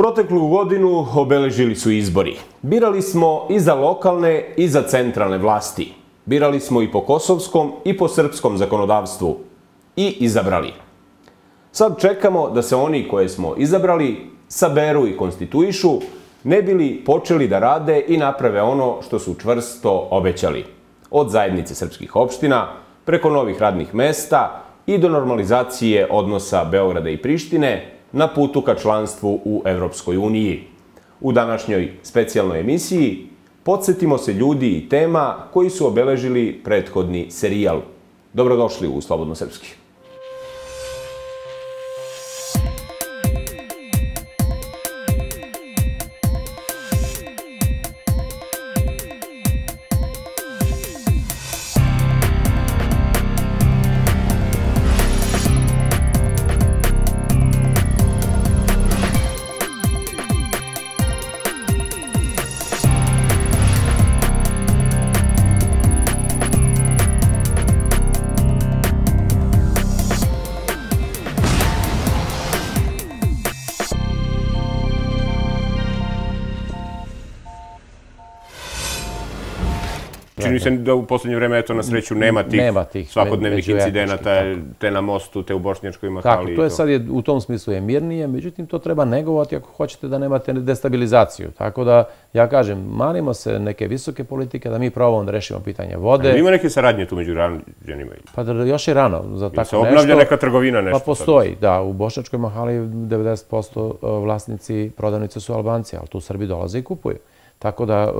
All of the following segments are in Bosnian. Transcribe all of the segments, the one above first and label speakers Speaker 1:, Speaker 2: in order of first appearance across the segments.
Speaker 1: Proteklu godinu obeležili su izbori. Birali smo i za lokalne i za centralne vlasti. Birali smo i po kosovskom i po srpskom zakonodavstvu. I izabrali. Sad čekamo da se oni koje smo izabrali saberu i konstituišu, ne bili počeli da rade i naprave ono što su čvrsto obećali. Od zajednice srpskih opština, preko novih radnih mesta i do normalizacije odnosa Beograda i Prištine, na putu ka članstvu u Evropskoj uniji. U današnjoj specijalnoj emisiji podsjetimo se ljudi i tema koji su obeležili prethodni serijal. Dobrodošli u Slobodno Srpski. Čini se da u poslednje vreme, eto, na sreću, nema tih, nema tih svakodnevnih incidenata, te na mostu, te u Bošnjačkoj mahali.
Speaker 2: Tako, to je sad je, u tom smislu je mirnije, međutim, to treba negovati ako hoćete da nemate destabilizaciju. Tako da, ja kažem, manimo se neke visoke politike, da mi probamo da rešimo pitanje vode.
Speaker 1: A ima neke saradnje tu među ranjenima?
Speaker 2: Pa da, još je rano za tako nešto.
Speaker 1: Se obnavlja neka trgovina nešto?
Speaker 2: Pa postoji, da. U Bošnjačkoj mahali 90% e, vlasnici prodavnice su Albanci, ali tu Srbi dolaze i kupuju. Tako da e,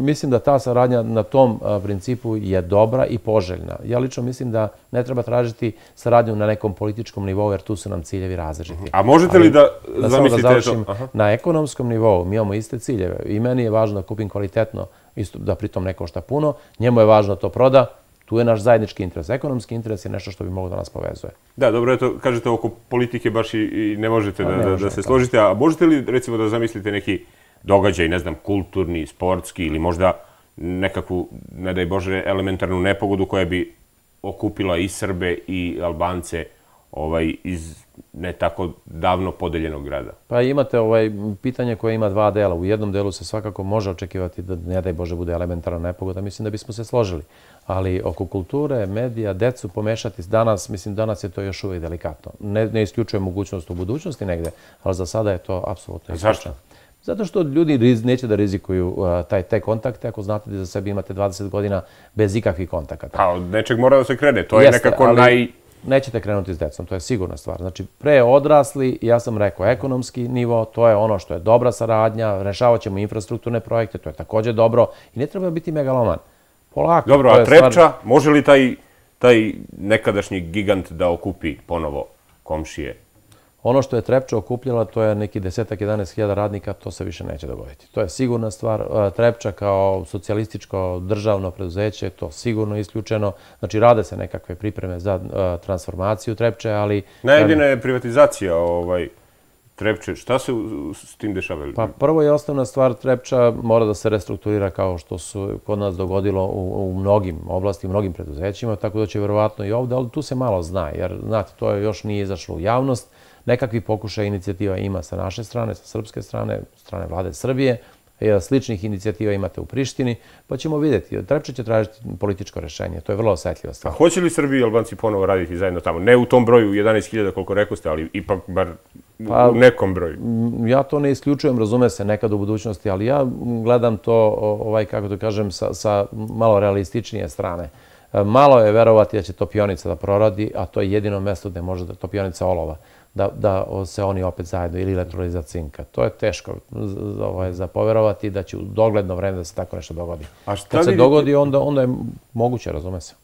Speaker 2: mislim da ta saradnja na tom e, principu je dobra i poželjna. Ja lično mislim da ne treba tražiti saradnju na nekom političkom nivou jer tu su nam ciljevi različiti.
Speaker 1: A možete li da zamislite
Speaker 2: to? Na ekonomskom nivou mi imamo iste ciljeve i meni je važno da kupim kvalitetno, isto da pritom ne košta puno. Njemu je važno da to proda. Tu je naš zajednički interes. Ekonomski interes je nešto što bi moglo da nas povezuje.
Speaker 1: Da, dobro, eto, kažete oko politike baš i ne možete da se složite. A možete li, recimo, da zamislite neki događaj, ne znam, kulturni, sportski ili možda nekakvu, ne daj Bože, elementarnu nepogodu koja bi okupila i Srbe i Albance ovaj, iz ne tako davno podeljenog grada.
Speaker 2: Pa imate ovaj pitanje koje ima dva dela. U jednom delu se svakako može očekivati da ne daj Bože bude elementarna nepogoda. Mislim da bismo se složili. Ali oko kulture, medija, decu pomešati danas, mislim danas je to još uvijek delikatno. Ne, ne isključuje mogućnost u budućnosti negde, ali za sada je to apsolutno isključeno. Zašto? Zato što ljudi neće da rizikuju taj, te kontakte ako znate da za sebi imate 20 godina bez ikakvih kontakata.
Speaker 1: Pa od nečeg mora da se krene, to je nekako ali naj...
Speaker 2: Nećete krenuti s decom, to je sigurna stvar. Znači, pre odrasli, ja sam rekao, ekonomski nivo, to je ono što je dobra saradnja, rešavat ćemo infrastrukturne projekte, to je također dobro i ne treba biti megaloman. Polako.
Speaker 1: Dobro, a Trepča, može li taj, taj nekadašnji gigant da okupi ponovo komšije
Speaker 2: Ono što je Trepča okupljala, to je neki desetak, 11 hiljada radnika, to se više neće dogoditi. To je sigurna stvar. E, Trepča kao socijalističko državno preduzeće, to sigurno isključeno. Znači, rade se nekakve pripreme za e, transformaciju Trepče, ali...
Speaker 1: Najjedina je privatizacija ovaj, Trepče. Šta se s tim dešava?
Speaker 2: Pa prvo je osnovna stvar, Trepča mora da se restrukturira kao što su kod nas dogodilo u, u mnogim oblasti, u mnogim preduzećima, tako da će verovatno i ovdje, ali tu se malo zna, jer znate, to je još nije izašlo u javnost nekakvi pokušaj inicijativa ima sa naše strane, sa srpske strane, strane vlade Srbije, sličnih inicijativa imate u Prištini, pa ćemo vidjeti. Trepče će tražiti političko rešenje. To je vrlo osjetljiva stvar.
Speaker 1: A hoće li Srbi i Albanci ponovo raditi zajedno tamo? Ne u tom broju 11.000 koliko rekao ste, ali ipak bar pa, u nekom broju.
Speaker 2: Ja to ne isključujem, razume se nekad u budućnosti, ali ja gledam to, ovaj, kako to kažem, sa, sa malo realističnije strane. Malo je verovati da će topionica da proradi, a to je jedino mesto gde može da topionica olova da, da se oni opet zajedno ili elektroliza cinka. To je teško ovaj, za poverovati da će u dogledno vreme da se tako nešto dogodi. A šta Kad se vidite... dogodi, onda, onda je moguće, razume se.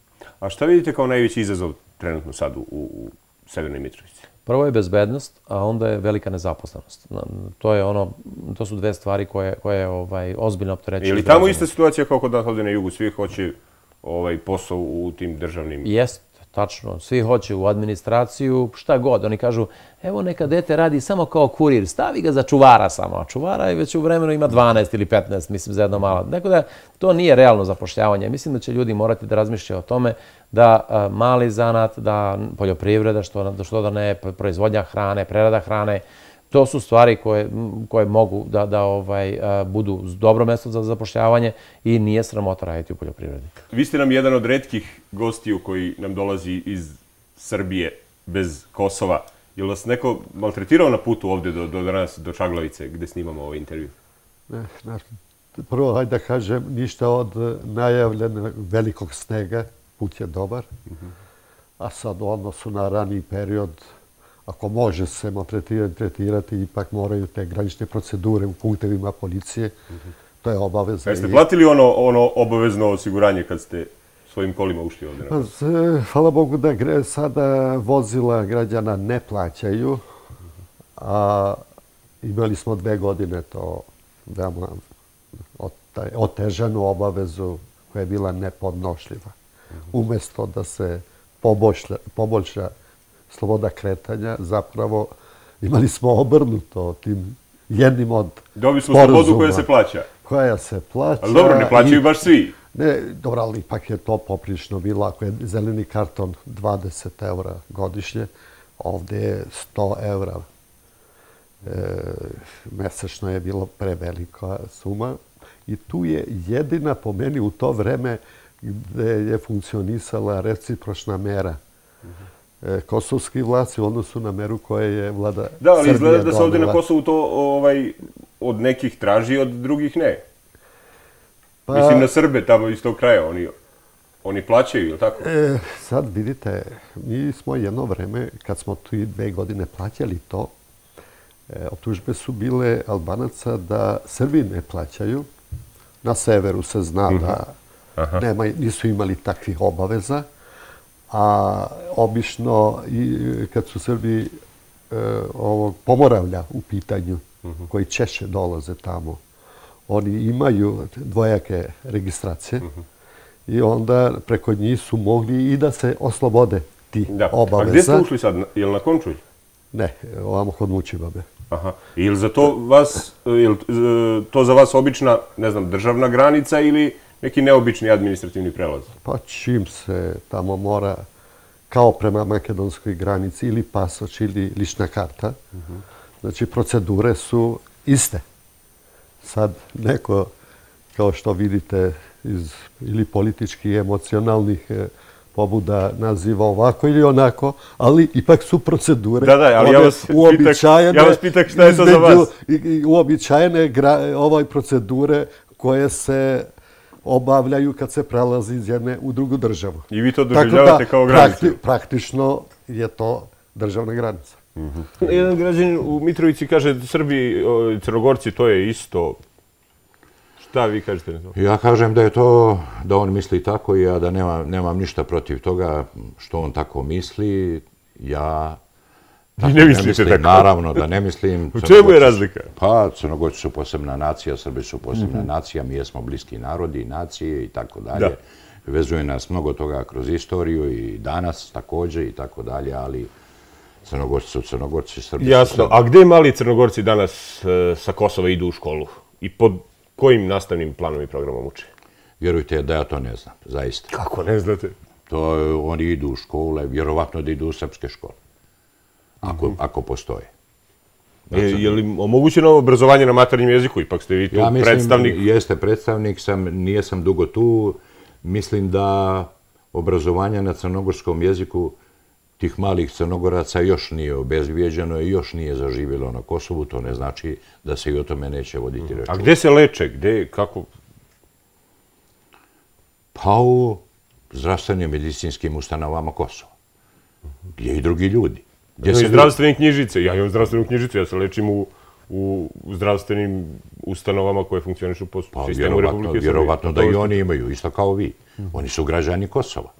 Speaker 1: A šta vidite kao najveći izazov trenutno sad u, u Severnoj Mitrovici?
Speaker 2: Prvo je bezbednost, a onda je velika nezaposlenost. To je ono, to su dve stvari koje, koje ovaj, ozbiljno opterećuju.
Speaker 1: Je li tamo ista situacija kao kod nas ovdje na jugu? Svi hoće ovaj posao u tim državnim...
Speaker 2: Jest, tačno, svi hoće u administraciju, šta god. Oni kažu, evo neka dete radi samo kao kurir, stavi ga za čuvara samo. A čuvara je već u vremenu ima 12 ili 15, mislim, za jedno malo. Neko da to nije realno zapošljavanje. Mislim da će ljudi morati da razmišljaju o tome da mali zanat, da poljoprivreda, što, što da ne proizvodnja hrane, prerada hrane, To su stvari koje, koje mogu da, da ovaj, budu dobro mjesto za zapošljavanje i nije sramota raditi u poljoprivredi.
Speaker 1: Vi ste nam jedan od redkih gostiju koji nam dolazi iz Srbije bez Kosova. Je li vas neko maltretirao na putu ovdje do, do danas, do Čaglavice, gdje snimamo ovaj intervju?
Speaker 3: Ne, znaš, prvo, hajde da kažem, ništa od najavljenog velikog snega, put je dobar. A sad u odnosu na rani period, ako može se maltretirati, tretirati, ipak moraju te granične procedure u punktevima policije. To je obaveza.
Speaker 1: Jeste platili ono, ono obavezno osiguranje kad ste svojim kolima ušli ovdje?
Speaker 3: Pa, hvala Bogu da gre, sada vozila građana ne plaćaju, a imali smo dve godine to veoma otežanu obavezu koja je bila nepodnošljiva. Umesto da se poboljša, poboljša sloboda kretanja, zapravo imali smo obrnuto tim jednim od
Speaker 1: Dobili smo slobodu koja se plaća.
Speaker 3: Koja se plaća.
Speaker 1: Ali dobro, ne plaćaju baš svi.
Speaker 3: Ne, dobro, ali ipak je to poprično bilo. Ako je zeleni karton 20 eura godišnje, ovdje je 100 eura. E, mesečno je bilo prevelika suma. I tu je jedina po meni u to vreme gde je funkcionisala recipročna mera. E, kosovski vlasti u odnosu na meru koje je vlada Srbije
Speaker 1: Da, ali izgleda da se ovdje na Kosovu to ovaj, od nekih traži, od drugih ne. Pa, Mislim na Srbe tamo iz tog kraja, oni, oni plaćaju, ili tako?
Speaker 3: E, sad vidite, mi smo jedno vreme, kad smo tu dve godine plaćali to, e, optužbe su bile Albanaca da Srbi ne plaćaju. Na severu se zna mhm. da nema, nisu imali takvih obaveza. A obično, i, kad su Srbi e, ovog pomoravlja u pitanju, uh mhm. -huh. koji češće dolaze tamo, oni imaju dvojake registracije i onda preko njih su mogli i da se oslobode ti da. obaveza. A
Speaker 1: gdje ste ušli sad? Je li na Končulj?
Speaker 3: Ne, ovamo kod Mučibabe.
Speaker 1: Aha. Ili za to vas, ili to za vas obična, ne znam, državna granica ili neki neobični administrativni prelaz?
Speaker 3: Pa čim se tamo mora, kao prema makedonskoj granici, ili pasoć ili lična karta, uh -huh. znači procedure su iste sad neko, kao što vidite, iz ili politički i emocionalnih e, pobuda naziva ovako ili onako, ali ipak su procedure
Speaker 1: da, da, ali ja vas uobičajene, ja vas pitak šta je to za vas?
Speaker 3: Uobičajene ovaj procedure koje se obavljaju kad se prelazi iz jedne u drugu državu.
Speaker 1: I vi to doživljavate kao granicu? Prakti,
Speaker 3: praktično je to državna granica.
Speaker 1: Mm Jedan građanin u Mitrovici kaže da Srbi i Crnogorci to je isto. Šta vi kažete na to?
Speaker 4: Ja kažem da je to, da on misli tako i ja da nema, nemam ništa protiv toga što on tako misli. Ja
Speaker 1: tako ne, mislite mislim, tako?
Speaker 4: Naravno da ne mislim.
Speaker 1: U čemu je razlika?
Speaker 4: Pa, Crnogorci su posebna nacija, Srbi su posebna mm -hmm. nacija, mi jesmo bliski narodi, nacije i tako dalje. Vezuje nas mnogo toga kroz istoriju i danas također i tako dalje, ali Crnogorci su Crnogorci, Srbi
Speaker 1: Jasno. A gde mali Crnogorci danas e, sa Kosova idu u školu? I pod kojim nastavnim planom i programom uče?
Speaker 4: Vjerujte da ja to ne znam, zaista.
Speaker 1: Kako ne znate?
Speaker 4: To oni idu u škole, vjerovatno da idu u srpske škole. Ako, mm -hmm. ako postoje.
Speaker 1: Znači, je, je li omogućeno obrazovanje na maternjem jeziku? Ipak ste vi tu ja mislim, predstavnik?
Speaker 4: Jeste predstavnik, sam, nije sam dugo tu. Mislim da obrazovanje na crnogorskom jeziku tih malih crnogoraca još nije obezbijeđeno i još nije zaživjelo na Kosovu, to ne znači da se i o tome neće voditi reč.
Speaker 1: A gdje se leče? Gdje, kako?
Speaker 4: Pa u zdravstvenim medicinskim ustanovama Kosova. Gdje i drugi ljudi.
Speaker 1: Gdje se zdravstvene knjižice? Ja imam zdravstvenu knjižicu, ja se lečim u, u zdravstvenim ustanovama koje funkcionišu po pa, sistemu Republike Srbije.
Speaker 4: Vjerovatno da i oni imaju, isto kao vi. Oni su građani Kosova.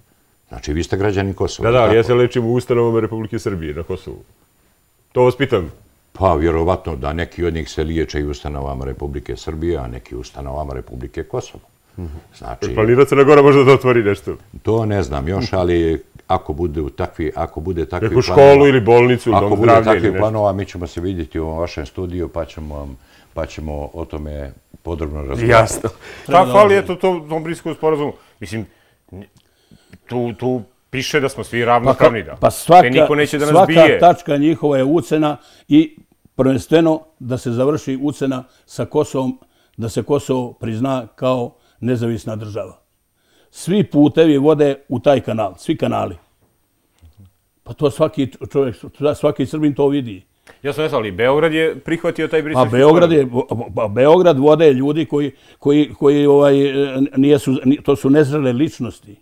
Speaker 4: Znači, vi ste građani Kosova.
Speaker 1: Da, da, ali ja se lečim u ustanovama Republike Srbije na Kosovu. To vas pitam.
Speaker 4: Pa, vjerovatno da neki od njih se liječe i ustanovama Republike Srbije, a neki ustanovama Republike Kosova.
Speaker 1: Znači... Planira Crna Gora možda da otvori nešto?
Speaker 4: To ne znam još, ali ako bude u takvi, ako bude takvi
Speaker 1: Neku školu planova, ili bolnicu, dom
Speaker 4: zdravlja ili nešto. Ako bude takvi planova, mi ćemo se vidjeti u vašem studiju, pa ćemo, pa ćemo o tome podrobno razgovarati.
Speaker 1: Jasno. Šta fali, eto, to, tom briskom sporazumu? Mislim, tu, tu piše da smo svi ravnopravni. Pa,
Speaker 5: pa svaka, niko neće da nas svaka bije. tačka njihova je ucena i prvenstveno da se završi ucena sa Kosovom, da se Kosovo prizna kao nezavisna država. Svi putevi vode u taj kanal, svi kanali. Pa to svaki čovjek, svaki Srbin to vidi.
Speaker 1: Ja sam ne ali Beograd je prihvatio taj briselski
Speaker 5: sporazum. Beograd je, pa Beograd vode ljudi koji, koji, koji ovaj, nije su, to su nezrele ličnosti.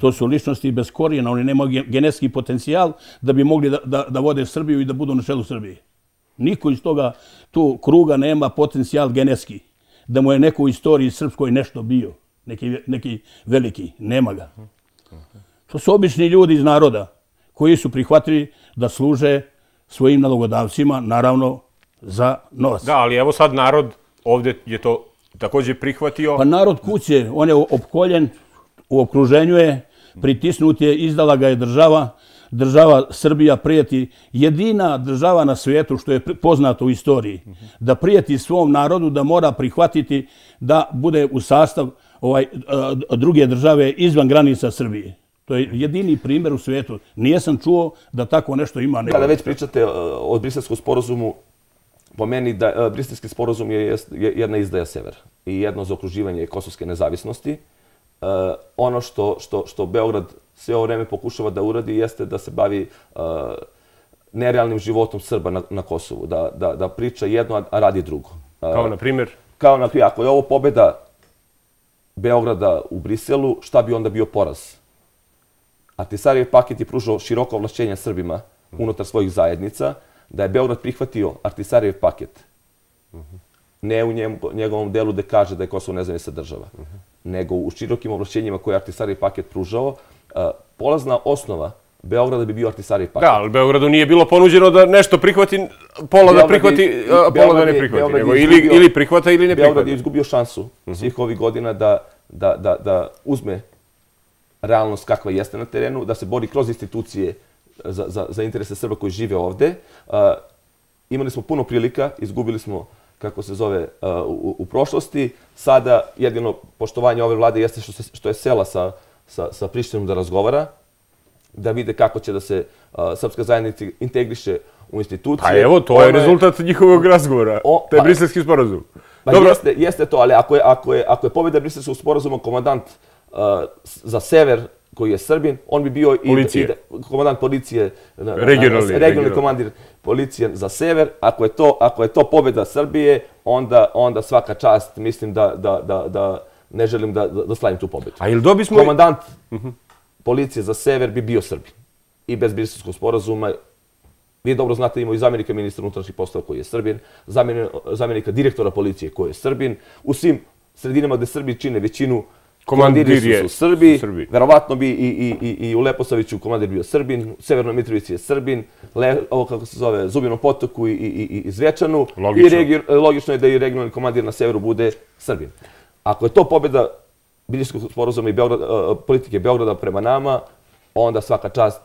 Speaker 5: To su ličnosti bez korijena, oni nemaju genetski potencijal da bi mogli da, da, da vode Srbiju i da budu na čelu Srbije. Niko iz toga tu kruga nema potencijal genetski. Da mu je neko u istoriji srpskoj nešto bio. Neki, neki veliki. Nema ga. To su obični ljudi iz naroda koji su prihvatili da služe svojim nalogodavcima, naravno, za novac.
Speaker 1: Da, ali evo sad narod ovdje je to također prihvatio.
Speaker 5: Pa narod kuće, on je opkoljen, u okruženju je, pritisnut je, izdala ga je država, država Srbija prijeti, jedina država na svijetu što je poznato u istoriji, da prijeti svom narodu da mora prihvatiti da bude u sastav ovaj druge države izvan granica Srbije. To je jedini primjer u svijetu. Nije sam čuo da tako nešto ima.
Speaker 6: Kada već pričate e, o briselskom sporozumu, po meni da e, briselski sporozum je jedna izdaja severa i jedno zaokruživanje kosovske nezavisnosti. E, ono što, što, što Beograd sve ovo vreme pokušava da uradi jeste da se bavi nerealnim životom Srba na, na Kosovu. Da, da, da priča jedno, a radi drugo.
Speaker 1: Kao na primjer?
Speaker 6: Kao na primjer, ako je ovo pobjeda Beograda u Briselu, šta bi onda bio poraz? Artisarijev paket je pružao široko ovlašćenja Srbima unutar svojih zajednica, da je Beograd prihvatio Artisarijev paket. Ne u njegovom delu da kaže da je Kosovo nezavisna država, nego u širokim ovlašćenjima koje je Artisarijev paket pružao, polazna osnova Beograda bi bio Artisarijev paket.
Speaker 1: Da, ali Beogradu nije bilo ponuđeno da nešto prihvati, pola da prihvati, pola da ne prihvati, nego ili, ili prihvata ili ne prihvati.
Speaker 6: Beograd je izgubio šansu svih ovih godina da, da, da, da uzme realnost kakva jeste na terenu, da se bori kroz institucije za, za, za interese Srba koji žive ovde. Uh, imali smo puno prilika, izgubili smo kako se zove uh, u, u prošlosti. Sada jedino poštovanje ove vlade jeste što, se, što je sela sa, sa, sa Prištinom da razgovara, da vide kako će da se uh, srpska zajednica integriše u institucije.
Speaker 1: Pa evo, to je rezultat njihovog razgovora, o, pa, briselski sporazum.
Speaker 6: Pa Dobro. Jeste, jeste to, ali ako je, ako je, ako je pobjeda briselskog sporazuma, komandant uh, za sever koji je Srbin, on bi bio i, i komandant policije,
Speaker 1: regionalni,
Speaker 6: regionalni komandir policije za sever. Ako je to, ako je to pobjeda Srbije, onda, onda svaka čast, mislim da, da, da, da ne želim da, da slavim tu pobjedu.
Speaker 1: A ili dobi smo...
Speaker 6: Komandant policije za sever bi bio Srbin. I bez briselskog sporazuma, vi dobro znate, imao i zamjenika ministra unutrašnjih postava koji je Srbin, zamjenika direktora policije koji je Srbin. U svim sredinama gde Srbi čine većinu komandiri su, su Srbi, Srbi. verovatno bi i, i, i, i u Leposaviću komandir bio Srbin, u Severnoj Mitrovici je Srbin, Le, ovo kako se zove, Zubinom potoku i, i, i, i Zvečanu.
Speaker 1: Logično. I
Speaker 6: regi, logično je da i regionalni komandir na severu bude Srbin. Ako je to pobjeda Biljskog sporozuma i Beograd, uh, politike Beograda prema nama, onda svaka čast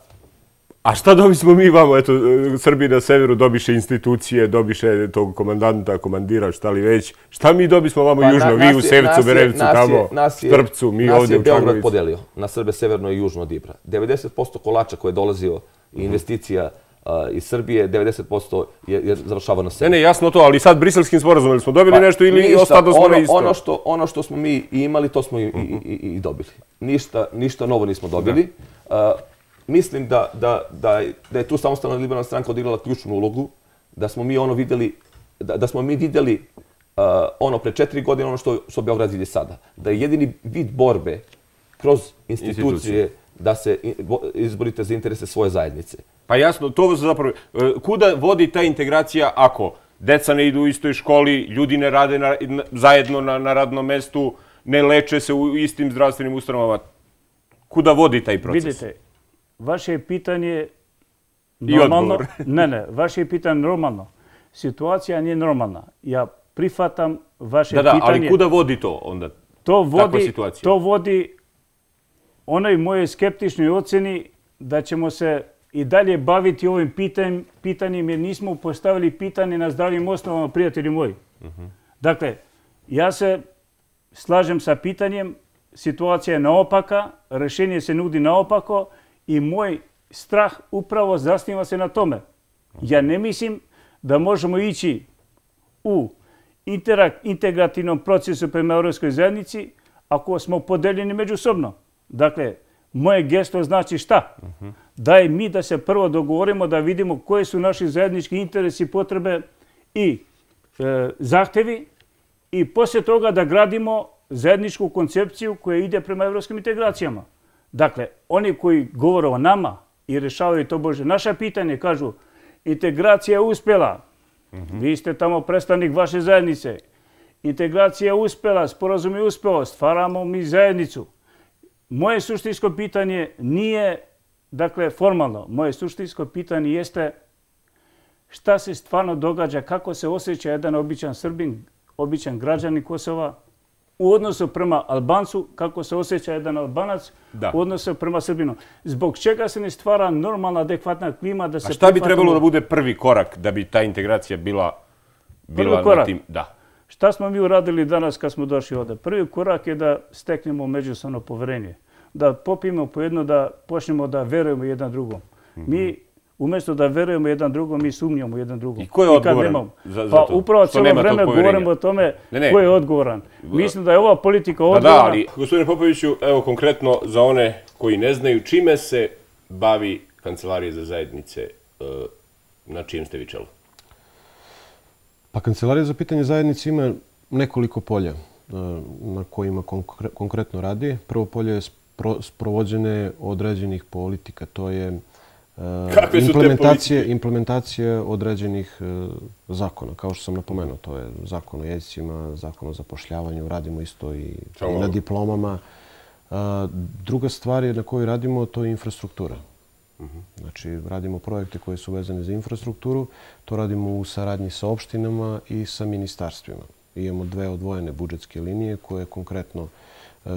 Speaker 1: A šta dobismo mi vamo? Eto, Srbi na severu dobiše institucije, dobiše tog komandanta, komandira, šta li već. Šta mi dobismo vamo pa, južno? vi u Sevcu, Berevcu, tamo, Strpcu, mi ovdje u Čagovicu. Nas je Beograd
Speaker 6: podelio na Srbe severno i južno od Ibra. 90% kolača koje je dolazio i investicija uh, iz Srbije, 90% je, je završavao na severu.
Speaker 1: Ne, ne, jasno to, ali sad briselskim sporazumom smo dobili pa, nešto ili ništa, ostado smo
Speaker 6: ono,
Speaker 1: isto?
Speaker 6: Ono što, ono što smo mi imali, to smo i, i, i, i dobili. Ništa, ništa novo nismo dobili. Uh, mislim da, da, da, da je tu samostalna liberalna stranka odigrala ključnu ulogu, da smo mi ono videli, da, da smo mi videli uh, ono pre četiri godine, ono što, što Beograd vidi sada. Da je jedini vid borbe kroz institucije, institucije. da se izborite za interese svoje zajednice.
Speaker 1: Pa jasno, to zapravo, e, kuda vodi ta integracija ako deca ne idu u istoj školi, ljudi ne rade na, zajedno na, na radnom mestu, ne leče se u istim zdravstvenim ustanovama? Kuda vodi taj proces?
Speaker 7: Vidite, vaše pitanje normalno. ne, ne, vaše pitanje normalno. Situacija nije normalna. Ja prifatam vaše pitanje.
Speaker 1: Da, da, ali kuda vodi to onda?
Speaker 7: To vodi, to vodi onoj moje skeptičnoj oceni da ćemo se i dalje baviti ovim pitanjem, pitanjem jer nismo postavili pitanje na zdravim osnovama, prijatelji moji. Uh -huh. Dakle, ja se slažem sa pitanjem, situacija je naopaka, rešenje se nudi naopako, i moj strah upravo zasniva se na tome. Ja ne mislim da možemo ići u integrativnom procesu prema Europskoj zajednici ako smo podeljeni međusobno. Dakle, moje gesto znači šta? Daj mi da se prvo dogovorimo da vidimo koje su naši zajednički interesi, potrebe i e, zahtevi i poslije toga da gradimo zajedničku koncepciju koja ide prema evropskim integracijama. Dakle, oni koji govore o nama i rešavaju to Bože naša pitanje, kažu integracija je uspjela, vi ste tamo predstavnik vaše zajednice, integracija je uspjela, sporazum je uspjela, stvaramo mi zajednicu. Moje suštinsko pitanje nije dakle, formalno. Moje suštinsko pitanje jeste šta se stvarno događa, kako se osjeća jedan običan Srbin, običan građanin Kosova, u odnosu prema Albancu, kako se osjeća jedan Albanac u odnosu prema Srbinu. Zbog čega se ne stvara normalna, adekvatna klima da se...
Speaker 8: A šta bi trebalo da bude prvi korak da bi ta integracija bila, bila na tim... Da.
Speaker 7: Šta smo mi uradili danas kad smo došli ovde? Prvi korak je da steknemo međusobno poverenje. Da popijemo po jedno, da počnemo da verujemo jedan drugom. Mi umjesto da verujemo jedan drugom, mi sumnjamo jedan drugom.
Speaker 8: I ko je odgovoran za, za
Speaker 7: pa, to? Upravo cijelo vreme govorimo o tome ne, ne. ko je odgovoran. Mislim da je ova politika odgovorna.
Speaker 8: Da, da, ali gospodine Popoviću, evo konkretno za one koji ne znaju čime se bavi Kancelarija za zajednice, e, na čijem ste vi čelu?
Speaker 9: Pa Kancelarija za pitanje zajednice ima nekoliko polja e, na kojima konkretno radi. Prvo polje je sprovođene određenih politika. To je
Speaker 8: Kakve su
Speaker 9: implementacije, implementacije određenih e, zakona, kao što sam napomenuo, to je zakon o jezicima, zakon o zapošljavanju, radimo isto i, i na diplomama. E, druga stvar je na kojoj radimo, to je infrastruktura. Mhm. Znači, radimo projekte koje su vezane za infrastrukturu, to radimo u saradnji sa opštinama i sa ministarstvima. Imamo dve odvojene budžetske linije koje konkretno e,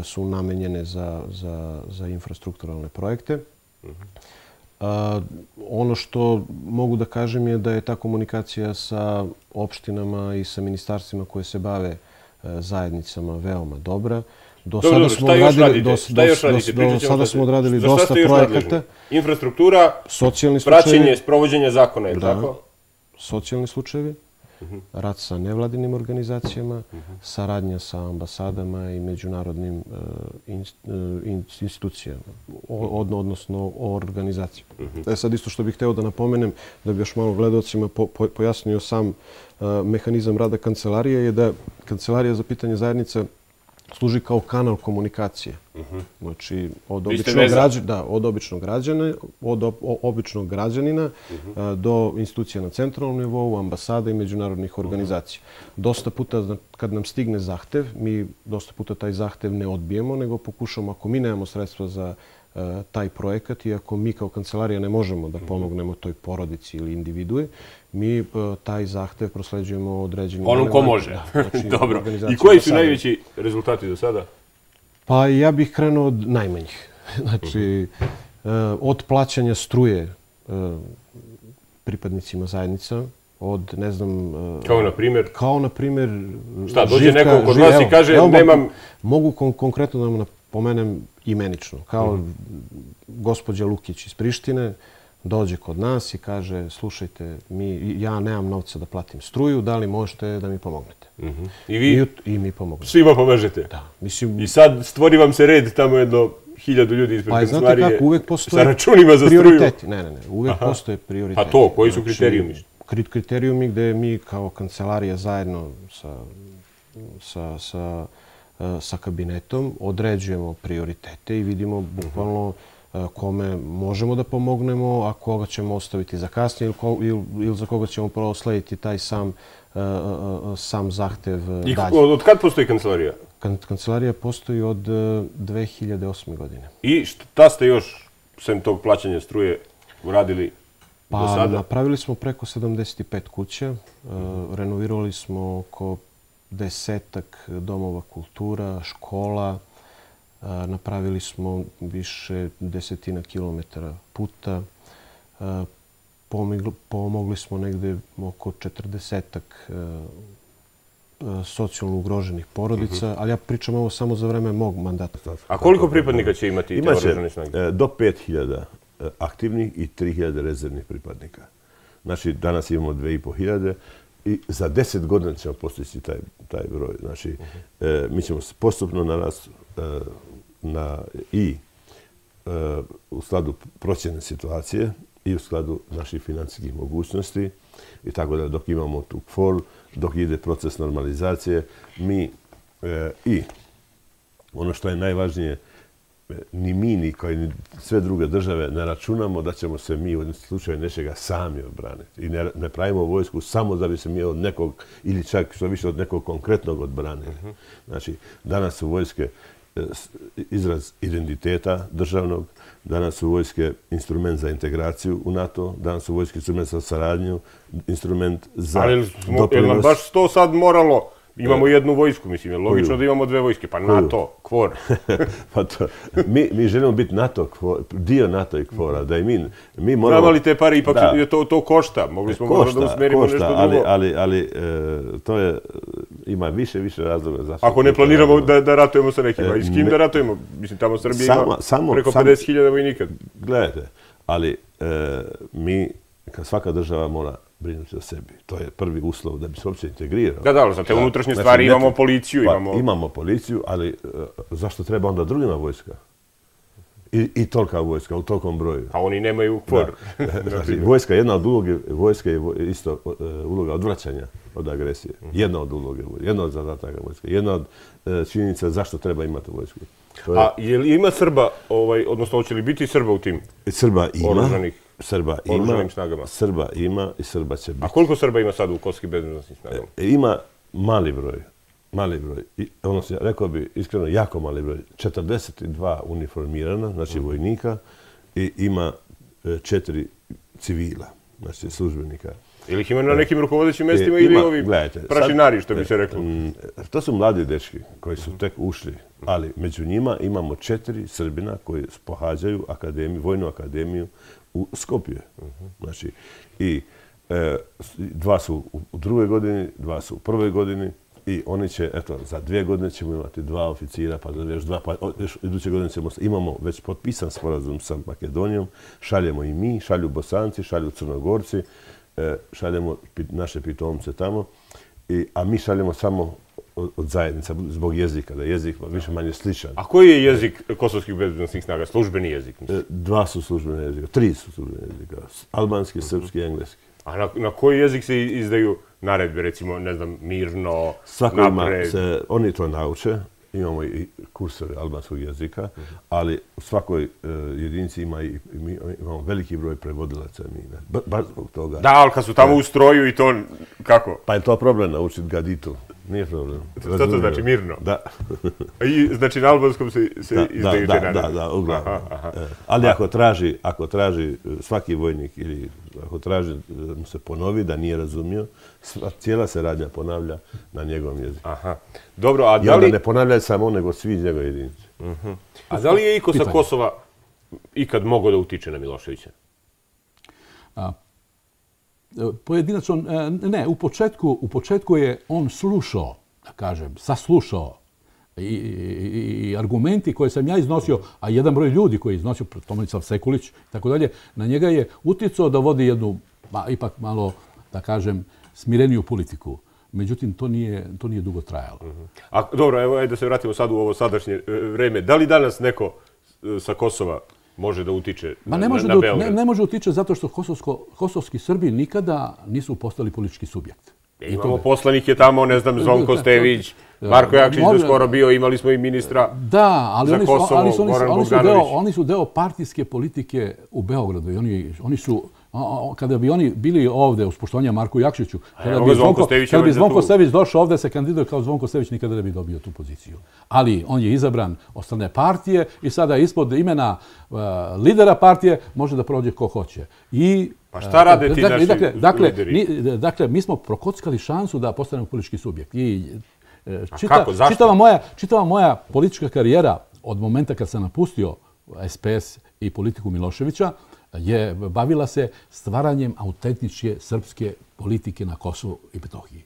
Speaker 9: su namenjene za, za, za infrastrukturalne projekte. Mhm. Ono što mogu da kažem je da je ta komunikacija sa opštinama i sa ministarstvima koje se bave e, zajednicama veoma dobra.
Speaker 8: Do sada smo odradili do,
Speaker 9: do, sada smo odradili dosta projekata.
Speaker 8: Infrastruktura, socijalni praćenje, sprovođenje zakona, je tako?
Speaker 9: Socijalni slučajevi rad sa nevladinim organizacijama, saradnja sa ambasadama i međunarodnim e, e, institucijama, odnosno organizacijama. E sad isto što bih hteo da napomenem, da bi još malo gledalcima pojasnio sam e, mehanizam rada kancelarije, je da kancelarija za pitanje zajednice služi kao kanal komunikacije. Znači, od običnog, građana, da, od običnog, građana, od običnog građanina do institucija na centralnom nivou, ambasada i međunarodnih organizacija. Dosta puta, kad nam stigne zahtev, mi dosta puta taj zahtev ne odbijemo, nego pokušamo, ako mi nemamo sredstva za taj projekat i ako mi kao kancelarija ne možemo da pomognemo toj porodici ili individuje, mi e, taj zahtev prosleđujemo određenim...
Speaker 8: Onom ko može. Znači, Dobro. I koji su najveći rezultati do sada?
Speaker 9: Pa ja bih krenuo od najmanjih. Znači, uh od plaćanja struje e, pripadnicima zajednica, od, ne znam...
Speaker 8: Kao na primjer?
Speaker 9: Kao na primjer...
Speaker 8: Šta, dođe živka, neko kod vas i kaže, evo, nemam...
Speaker 9: Mogu kon konkretno da vam napomenem imenično. Kao mm. gospođa Lukić iz Prištine, dođe kod nas i kaže, slušajte, mi, ja nemam novca da platim struju, da li možete da mi pomognete?
Speaker 8: Mm -hmm. I vi?
Speaker 9: I, I mi pomognete.
Speaker 8: Svima pomažete?
Speaker 9: Da. Mislim...
Speaker 8: I sad stvori vam se red tamo jedno hiljadu ljudi ispred
Speaker 9: pa,
Speaker 8: kancelarije.
Speaker 9: Pa znate kako, uvek postoje
Speaker 8: sa računima za
Speaker 9: prioriteti. Ne, ne, ne, uvek Aha. postoje prioriteti.
Speaker 8: A to, koji su znači, kriterijumi?
Speaker 9: Kriterijumi gde mi kao kancelarija zajedno sa, sa, sa, sa kabinetom određujemo prioritete i vidimo bukvalno mm -hmm E, kome možemo da pomognemo, a koga ćemo ostaviti za kasnije ili, ko, ili, ili za koga ćemo proslediti taj sam, uh, sam zahtev
Speaker 8: I dalje. Od, od kad postoji kancelarija?
Speaker 9: Kan, kancelarija postoji od 2008. godine.
Speaker 8: I šta ste još, sem tog plaćanja struje, uradili pa, do sada?
Speaker 9: Napravili smo preko 75 kuća, uh, renovirali smo oko desetak domova kultura, škola, Napravili smo više desetina kilometara puta. Pomogli smo negde oko četrdesetak socijalno ugroženih porodica, mhm. ali ja pričam ovo samo za vreme mog mandata.
Speaker 8: A koliko pripadnika će imati te oružane
Speaker 10: snage? do 5000 e, aktivnih i 3000 rezervnih pripadnika. Znači, danas imamo 2500 i za deset godina ćemo postići taj, taj broj. Znači, e, mi ćemo postupno narast e, na i e, u skladu procjene situacije i u skladu naših financijskih mogućnosti i tako da dok imamo tu KFOR, dok ide proces normalizacije, mi e, i ono što je najvažnije, ni mi, ni koji ni sve druge države ne računamo da ćemo se mi u slučaju nečega sami obraniti. I ne, ne pravimo vojsku samo da bi se mi od nekog, ili čak što više od nekog konkretnog odbranili. -huh. Znači, danas su vojske e, izraz identiteta državnog, danas su vojske instrument za integraciju u NATO, danas su vojske instrument za saradnju, instrument za
Speaker 1: Ali je nam baš to sad moralo Imamo jednu vojsku, mislim, je logično da imamo dve vojske, pa NATO, kvor.
Speaker 10: pa to, mi, mi želimo biti NATO, kvor, dio NATO i kvora, da i mi, mi moramo...
Speaker 1: Znamo li te pare, ipak da. to, to košta, mogli smo košta, da usmerimo košta, nešto
Speaker 10: ali, drugo. Ali, ali, e, to je, ima više, više razloga. Zašto
Speaker 1: Ako ne planiramo da, da ratujemo sa nekima, e, i s kim ne, da ratujemo? Mislim, tamo Srbija sama, ima samo, preko 50.000 vojnika.
Speaker 10: Gledajte, ali e, mi, svaka država mora brinuti o sebi. To je prvi uslov da bi se uopće integrirao.
Speaker 1: Da, da, ali za te unutrašnje znači, stvari imamo policiju.
Speaker 10: Pa,
Speaker 1: imamo...
Speaker 10: imamo policiju, ali uh, zašto treba onda drugima vojska? I, i tolika vojska, u tolkom broju.
Speaker 1: A oni nemaju por.
Speaker 10: znači, vojska, jedna od uloge vojske je isto uh, uloga odvraćanja od agresije. Mhm. Jedna od uloge, jedna od zadataka vojske. Jedna od uh, činjenica zašto treba imati vojsku.
Speaker 1: Je... A je li ima Srba, ovaj, odnosno hoće li biti Srba u tim?
Speaker 10: Srba ima.
Speaker 1: Oružanih?
Speaker 10: Srba ima, snagama. Srba ima i Srba će biti.
Speaker 1: A koliko Srba ima sad u Kosovskim bezbednostnim snagama?
Speaker 10: E, ima mali broj. Mali broj. I, se, rekao bi iskreno, jako mali broj. 42 uniformirana, znači mm. vojnika, i ima e, četiri civila, znači službenika.
Speaker 1: Ili ih ima na nekim rukovodećim mestima ili ovi gledajte, prašinari, što bi se reklo?
Speaker 10: To su mladi dečki koji su tek ušli, ali među njima imamo četiri Srbina koji pohađaju akademiju, vojnu akademiju u Skopje. Znači, i e, dva su u drugoj godini, dva su u prvoj godini i oni će, eto, za dvije godine ćemo imati dva oficira, pa još dva, pa još iduće godine ćemo, imamo već potpisan sporazum sa Makedonijom, šaljemo i mi, šalju Bosanci, šalju Crnogorci, e, šaljemo naše pitomce tamo, i, a mi šaljemo samo od, od zajednica zbog jezika, da je jezik više manje sličan.
Speaker 1: A koji je jezik kosovskih bezbednostnih snaga? Službeni jezik? Mislim?
Speaker 10: E, dva su službene jezika, tri su službene jezika. Albanski, -huh. srpski i engleski.
Speaker 1: A na, na koji jezik se izdaju naredbe, recimo, ne znam, mirno,
Speaker 10: Svako napred? Se, oni to nauče, imamo i kursove albanskog jezika, ali u svakoj uh, jedinici ima i, mi, imamo veliki broj prevodilaca. Mi, ba, baš zbog toga.
Speaker 1: Da, ali kad su tamo u stroju i to, kako?
Speaker 10: Pa je to problem naučiti gaditu. Nije problem.
Speaker 1: Što to znači mirno?
Speaker 10: Da.
Speaker 1: I, znači na albanskom se, se
Speaker 10: da,
Speaker 1: izdaju
Speaker 10: da,
Speaker 1: te
Speaker 10: da, da, da, uglavnom. Aha, aha. E, ali ako traži, ako traži e, svaki vojnik ili ako traži da mu se ponovi da nije razumio, cijela se radnja ponavlja na njegovom jeziku.
Speaker 1: Aha. Dobro, a da li...
Speaker 10: I ne ponavlja samo nego svi njegove jedinice. Uh
Speaker 1: mhm. -huh. A da li je Iko sa Kosova ikad mogao da utiče na Miloševića?
Speaker 11: A, E, pojedinačno, e, ne, u početku, u početku je on slušao, da kažem, saslušao i, i, i argumenti koje sam ja iznosio, a jedan broj ljudi koji je iznosio, Tomislav Sekulić i tako dalje, na njega je uticao da vodi jednu, ba, ipak malo, da kažem, smireniju politiku. Međutim, to nije, to nije dugo trajalo.
Speaker 1: A dobro, evo ajde da se vratimo sad u ovo sadašnje e, vreme. Da li danas neko e, sa Kosova može da utiče
Speaker 11: Ma ne može
Speaker 1: na, na
Speaker 11: da, ne, ne može utiče zato što kosovsko, kosovski Srbi nikada nisu postali politički subjekt.
Speaker 1: E, imamo poslanike tamo, ne znam, Zvonko Stević, Marko Jakšić do skoro bio, imali smo i ministra
Speaker 11: da, ali za oni su, Kosovo, ali su, oni, su, oni, su deo, oni su deo partijske politike u Beogradu i oni, oni su kada bi oni bili ovde uz poštovanje Marku Jakšiću, kada bi Zvonko, kada bi Zvonko Stević došao ovde se kandiduje kao Zvonko Stević, nikada ne bi dobio tu poziciju. Ali on je izabran od strane partije i sada ispod imena uh, lidera partije može da prođe ko hoće. I
Speaker 1: Pa šta rade ti dakle, naši
Speaker 11: dakle, dakle, mi, dakle, mi smo prokockali šansu da postanemo politički subjekt. I, e, čita, kako? Zašto? Čitava moja, čitava moja politička karijera od momenta kad sam napustio SPS i politiku Miloševića, je bavila se stvaranjem autentičke srpske politike na Kosovu i Petohiji.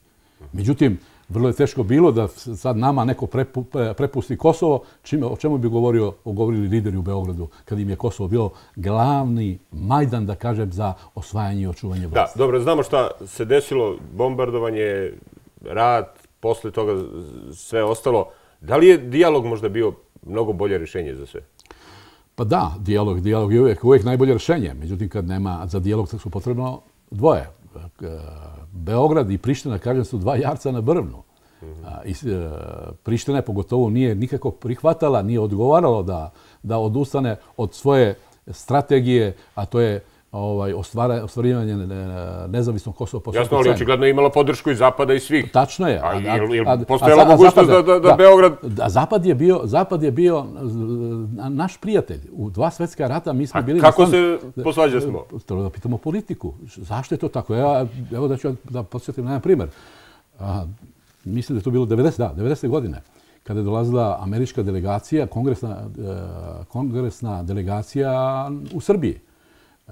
Speaker 11: Međutim, vrlo je teško bilo da sad nama neko prepu, prepusti Kosovo, čime, o čemu bi govorio, govorili lideri u Beogradu, kad im je Kosovo bio glavni majdan, da kažem, za osvajanje i očuvanje vlasti.
Speaker 1: Da, dobro, znamo šta se desilo, bombardovanje, rat, posle toga sve ostalo. Da li je dijalog možda bio mnogo bolje rješenje za sve?
Speaker 11: Pa da, dijalog, dijalog je uvijek, uvijek najbolje rješenje. Međutim, kad nema za dijalog, tako su potrebno dvoje. E, Beograd i Priština, kažem, su dva jarca na brvnu. E, I e, Priština je pogotovo nije nikako prihvatala, nije odgovaralo da, da odustane od svoje strategije, a to je ovaj, ostvara, ostvarivanje nezavisnog Kosova po
Speaker 1: Jasno, ali očigledno je imalo podršku i Zapada i svih.
Speaker 11: Tačno je.
Speaker 1: A, a, a, a, postojala mogućnost da, da, da, Beograd...
Speaker 11: Da, Zapad je bio, Zapad je bio naš prijatelj. U dva svetska rata mi smo bili...
Speaker 1: A kako se posvađali smo?
Speaker 11: Treba da pitamo politiku. Zašto je to tako? Evo, evo da ću da posjetim na jedan primjer. A, mislim da je to bilo 90, da, 90. godine kada je dolazila američka delegacija, kongresna, e, kongresna delegacija u Srbiji.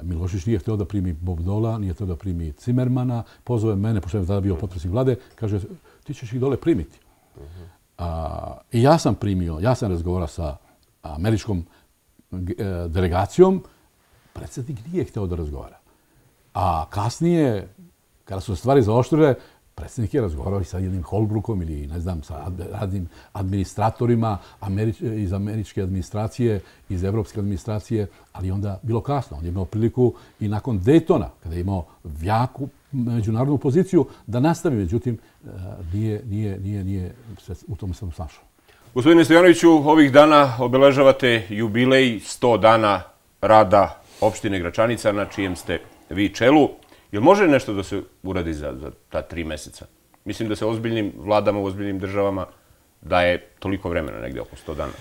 Speaker 11: Milošić nije htio da primi Bob Dola, nije htio da primi Cimermana, pozove mene, pošto je tada bio potpredsjednik vlade, kaže, ti ćeš ih dole primiti. A, I ja sam primio, ja sam razgovarao sa američkom e, delegacijom, predsjednik nije htio da razgovara. A kasnije, kada su stvari zaoštrile, predsjednik je razgovarao i sa jednim Holbrookom ili ne znam, sa raznim administratorima Američ, iz američke administracije, iz evropske administracije, ali onda bilo kasno. On je imao priliku i nakon Daytona, kada je imao jaku međunarodnu poziciju, da nastavi. Međutim, e, nije, nije, nije, nije se u tome sam snašao.
Speaker 1: Gospodine Stojanoviću, ovih dana obeležavate jubilej 100 dana rada opštine Gračanica, na čijem ste vi čelu. Jel može nešto da se uradi za, za ta tri meseca? Mislim da se ozbiljnim vladama, u ozbiljnim državama daje toliko vremena, negdje oko 100 dana.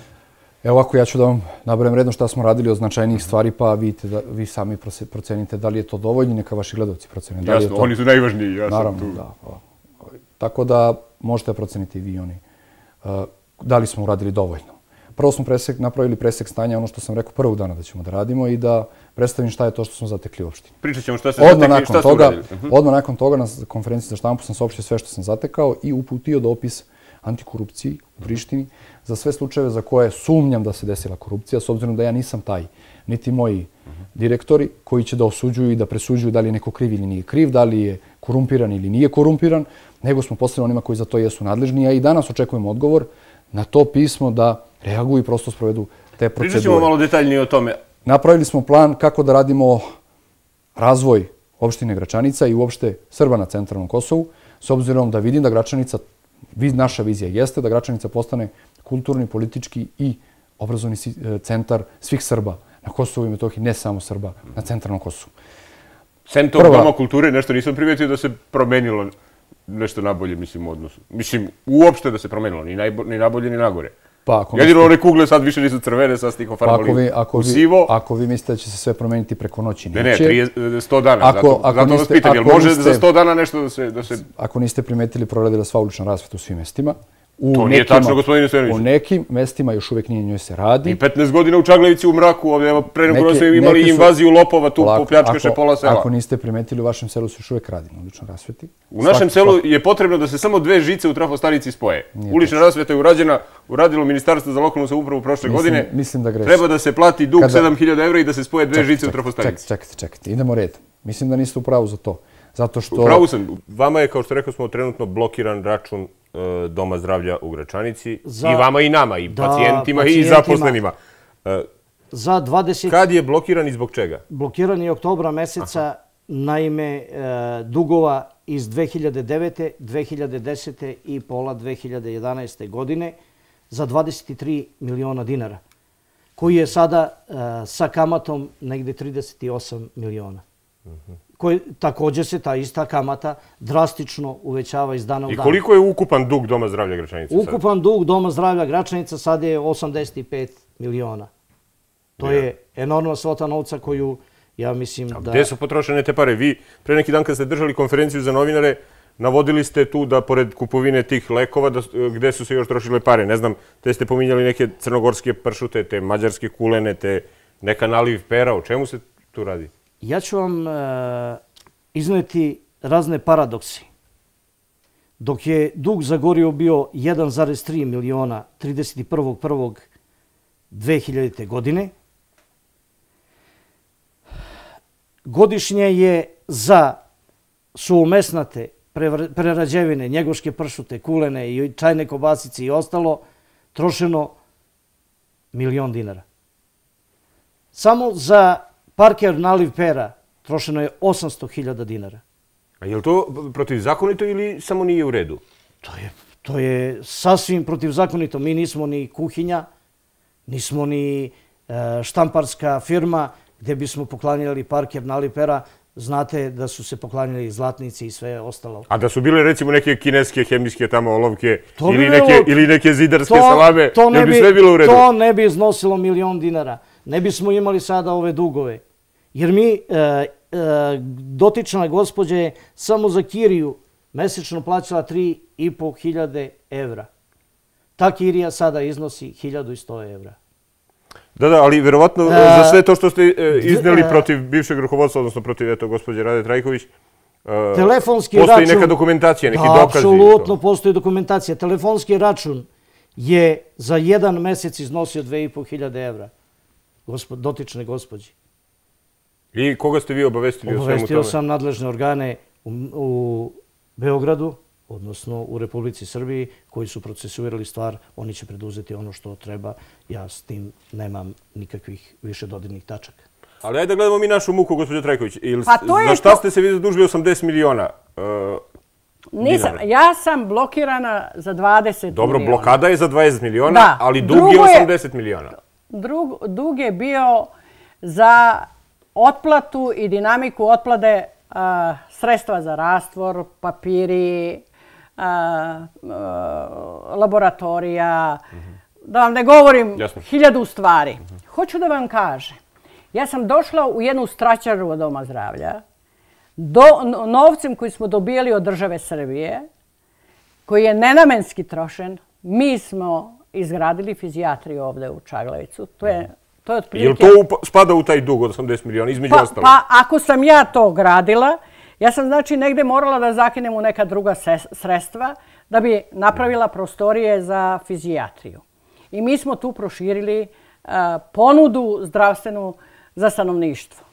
Speaker 12: Evo ako ja ću da vam nabrem redno šta smo radili od značajnijih stvari, pa vidite da, vi sami procenite da li je to dovoljno, neka vaši gledalci procene. Da
Speaker 1: jasno,
Speaker 12: li je to...
Speaker 1: oni su najvažniji, ja
Speaker 12: Naravno,
Speaker 1: sam tu.
Speaker 12: Da, pa. Tako da možete proceniti vi oni. Uh, da li smo uradili dovoljno? Prvo smo presek, napravili presek stanja, ono što sam rekao prvog dana da ćemo da radimo i da predstavim šta je to što smo zatekli u opštini.
Speaker 1: Pričat ćemo šta ste odmah zatekli i šta ste
Speaker 12: uradili. Uh Odmah nakon toga na konferenciji za štampu sam saopštio sve što sam zatekao i uputio dopis antikorupciji u Prištini za sve slučajeve za koje sumnjam da se desila korupcija, s obzirom da ja nisam taj, niti moji direktori koji će da osuđuju i da presuđuju da li je neko kriv ili nije kriv, da li je korumpiran ili nije korumpiran, nego smo poslali onima koji za to jesu nadležni. A i danas očekujemo odgovor na to pismo da reaguju i prosto sprovedu te procedure.
Speaker 1: Pričat ćemo malo detaljnije o tome.
Speaker 12: Napravili smo plan kako da radimo razvoj opštine Gračanica i uopšte Srba na centralnom Kosovu, s obzirom da vidim da Gračanica, naša vizija jeste da Gračanica postane kulturni, politički i obrazovni e, centar svih Srba na Kosovu i Metohiji, ne samo Srba na centralnom Kosovu.
Speaker 1: Sem tog Prva, doma kulture, nešto nisam primetio da se promenilo nešto nabolje, mislim, u odnosu. Mislim, uopšte da se promenilo, ni nabolje, ni nagore. Pa, ako Jedino mislite... one kugle sad više nisu crvene, sad stiho farbali pa ako vi, ako u sivo.
Speaker 12: Vi, ako vi mislite da će se sve promeniti preko noći, neće.
Speaker 1: Ne, ne, 100 dana. Ako, zato, ako zato niste, vas pitam, jel može niste, za 100 dana nešto da se, da se...
Speaker 12: Ako niste primetili, proradila sva ulična rasveta u svim mestima.
Speaker 1: U to nije nekima, tačno, gospodine Stojanović.
Speaker 12: U nekim mestima još uvijek nije njoj se radi.
Speaker 1: I 15 godina u Čaglevici u mraku, ovdje pre nego su imali su, invaziju lopova, tu polako, popljačkaše pola sela.
Speaker 12: Ako niste primetili, u vašem selu se još uvijek radi na uličnoj rasveti.
Speaker 1: U našem svaki, selu je potrebno da se samo dve žice u trafostanici spoje. Nije Ulična rasveta je urađena, uradilo Ministarstvo za lokalnu samoupravu prošle
Speaker 12: mislim,
Speaker 1: godine.
Speaker 12: Mislim da greši.
Speaker 1: Treba da se plati dug Kada... 7000 evra i da se spoje dve žice u trafostanici.
Speaker 12: Čekajte, čekajte, idemo red. Mislim da niste u pravu za to. Zato što...
Speaker 1: U pravu sam. Vama je, kao što rekao smo, trenutno blokiran račun Doma zdravlja u Gračanici. Za, I vama i nama, i da, pacijentima, pacijentima, i zaposlenima.
Speaker 13: E, za 20...
Speaker 1: Kad je blokiran i zbog čega?
Speaker 13: Blokiran je oktobra meseca, Aha. naime, e, dugova iz 2009. 2010. i pola 2011. godine za 23 miliona dinara, koji je sada sa kamatom negde 38 miliona. Mhm. Koji također se ta ista kamata drastično uvećava iz dana u dan.
Speaker 1: I koliko je ukupan dug Doma zdravlja Gračanica?
Speaker 13: Ukupan dug Doma zdravlja Gračanica sad je 85 miliona. To je enormna svota novca koju ja mislim da...
Speaker 1: Gde su potrošene te pare? Vi pre neki dan kad ste držali konferenciju za novinare, navodili ste tu da pored kupovine tih lekova, da, gde su se još trošile pare? Ne znam, te ste pominjali neke crnogorske pršute, te mađarske kulene, te neka naliv pera. O čemu se tu radi?
Speaker 13: Ja ću vam e, izneti razne paradoksi. dok je dug zagorio bio 1,3 miliona 31.1.2000. godine. Godišnje je za suomesnate prerađevine, njegoške pršute, kulene i čajne kobasice i ostalo, trošeno milion dinara. Samo za parker naliv pera trošeno je 800.000 dinara.
Speaker 1: A je li to protivzakonito ili samo nije u redu?
Speaker 13: To je, to je sasvim protivzakonito. Mi nismo ni kuhinja, nismo ni e, štamparska firma gdje bismo poklanjali parker naliv pera znate da su se poklanjali zlatnici i sve ostalo.
Speaker 1: A da su bile recimo neke kineske hemijske tamo olovke ili, neke, ili neke zidarske to, salame, to ne bi, sve bilo u redu?
Speaker 13: To ne bi iznosilo milion dinara. Ne bismo imali sada ove dugove. Jer mi, e, e, dotična gospođa je samo za kiriju mesečno plaćala 3,5 hiljade evra. Ta kirija sada iznosi 1100 evra.
Speaker 1: Da, da, ali verovatno uh, za sve to što ste uh, izneli protiv bivšeg rukovodstva, odnosno protiv eto, gospođe Rade Trajković, uh, telefonski postoji račun, neka dokumentacija, neki da, dokazi?
Speaker 13: Apsolutno postoji dokumentacija. Telefonski račun je za jedan mesec iznosio 2.500 evra gospod, dotične gospođe.
Speaker 1: I koga ste vi obavestili o svemu tome?
Speaker 13: Obavestio sam nadležne organe u, u Beogradu, odnosno u Republici Srbiji, koji su procesuirali stvar, oni će preduzeti ono što treba. Ja s tim nemam nikakvih više dodirnih tačaka.
Speaker 1: Ali ajde da gledamo mi našu muku, gospođo Trajković. Il, pa to je za šta to... ste se vi zadužili 80 miliona uh,
Speaker 14: Nisam, ja sam blokirana za 20
Speaker 1: Dobro, miliona. blokada je za 20 miliona, da. ali dug Drugo je 80 miliona.
Speaker 14: Drug, dug je bio za otplatu i dinamiku otplade uh, sredstva za rastvor, papiri, laboratorija, da vam ne govorim hiljadu stvari. Hoću da vam kažem, ja sam došla u jednu straćaru od Doma zdravlja, do, novcem koji smo dobijali od države Srbije, koji je nenamenski trošen, mi smo izgradili fizijatriju ovde u Čaglavicu. To je, to je
Speaker 1: otprilike... To spada u taj dug od 80 miliona, između
Speaker 14: pa,
Speaker 1: ostalo?
Speaker 14: Pa, ako sam ja to gradila, Ja sam znači negde morala da zakinem u neka druga sredstva da bi napravila prostorije za fizijatriju. I mi smo tu proširili ponudu zdravstvenu za stanovništvo.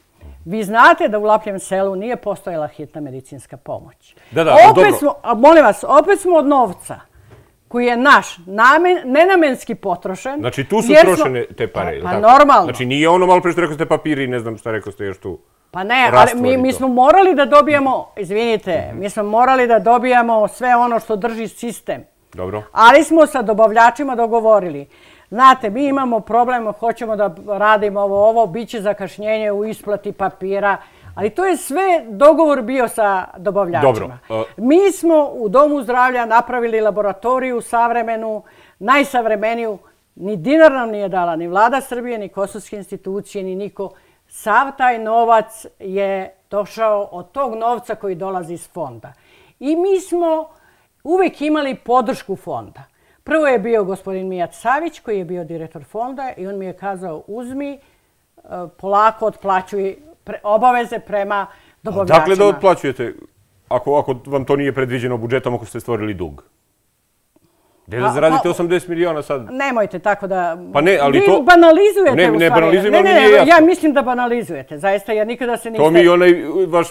Speaker 14: Vi znate da u Lapljem selu nije postojala hitna medicinska pomoć.
Speaker 1: Da, da,
Speaker 14: opet
Speaker 1: dobro.
Speaker 14: Smo, molim vas, opet smo od novca koji je naš namen, nenamenski potrošen.
Speaker 1: Znači tu su trošene te pare.
Speaker 14: Pa, pa normalno.
Speaker 1: Znači nije ono malo pre što rekao ste papiri, ne znam šta rekao ste još tu.
Speaker 14: Pa ne, ali mi, mi smo morali da dobijemo, izvinite, mi smo morali da dobijemo sve ono što drži sistem.
Speaker 1: Dobro.
Speaker 14: Ali smo sa dobavljačima dogovorili. Znate, mi imamo problem, hoćemo da radimo ovo, ovo, bit će zakašnjenje u isplati papira, ali to je sve dogovor bio sa dobavljačima. Dobro. Mi smo u Domu zdravlja napravili laboratoriju savremenu, najsavremeniju, ni dinar nam nije dala, ni vlada Srbije, ni kosovske institucije, ni niko. Sav taj novac je došao od tog novca koji dolazi iz fonda. I mi smo uvijek imali podršku fonda. Prvo je bio gospodin Mijat Savić koji je bio direktor fonda i on mi je kazao uzmi, e, polako otplaćuj obaveze prema dobavljačima.
Speaker 1: Dakle da otplaćujete ako, ako vam to nije predviđeno budžetom ako ste stvorili dug? Gdje da zaradite 80 pa, miliona sad?
Speaker 14: Nemojte tako da...
Speaker 1: Pa ne, ali
Speaker 14: vi
Speaker 1: to...
Speaker 14: banalizujete
Speaker 1: ne,
Speaker 14: u
Speaker 1: stvari. Ne, banalizujem,
Speaker 14: ali
Speaker 1: ne, nije jasno.
Speaker 14: Ja mislim da banalizujete, zaista, jer nikada se niste...
Speaker 1: To mi onaj vaš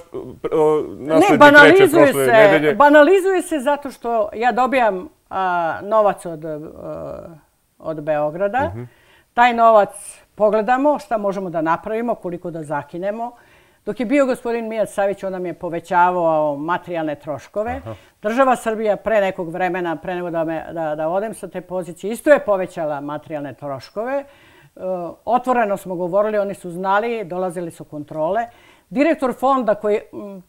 Speaker 1: naslednik ne, reče prošle se, nedelje.
Speaker 14: Banalizuje se zato što ja dobijam a, novac od, a, od Beograda. Uh mhm. -huh. Taj novac pogledamo šta možemo da napravimo, koliko da zakinemo. Dok je bio gospodin Mijat Savić, on nam je povećavao materijalne troškove. Aha. Država Srbija pre nekog vremena, pre nego da, me, da, da odem sa te pozicije, isto je povećala materijalne troškove. E, otvoreno smo govorili, oni su znali, dolazili su kontrole. Direktor fonda, koji,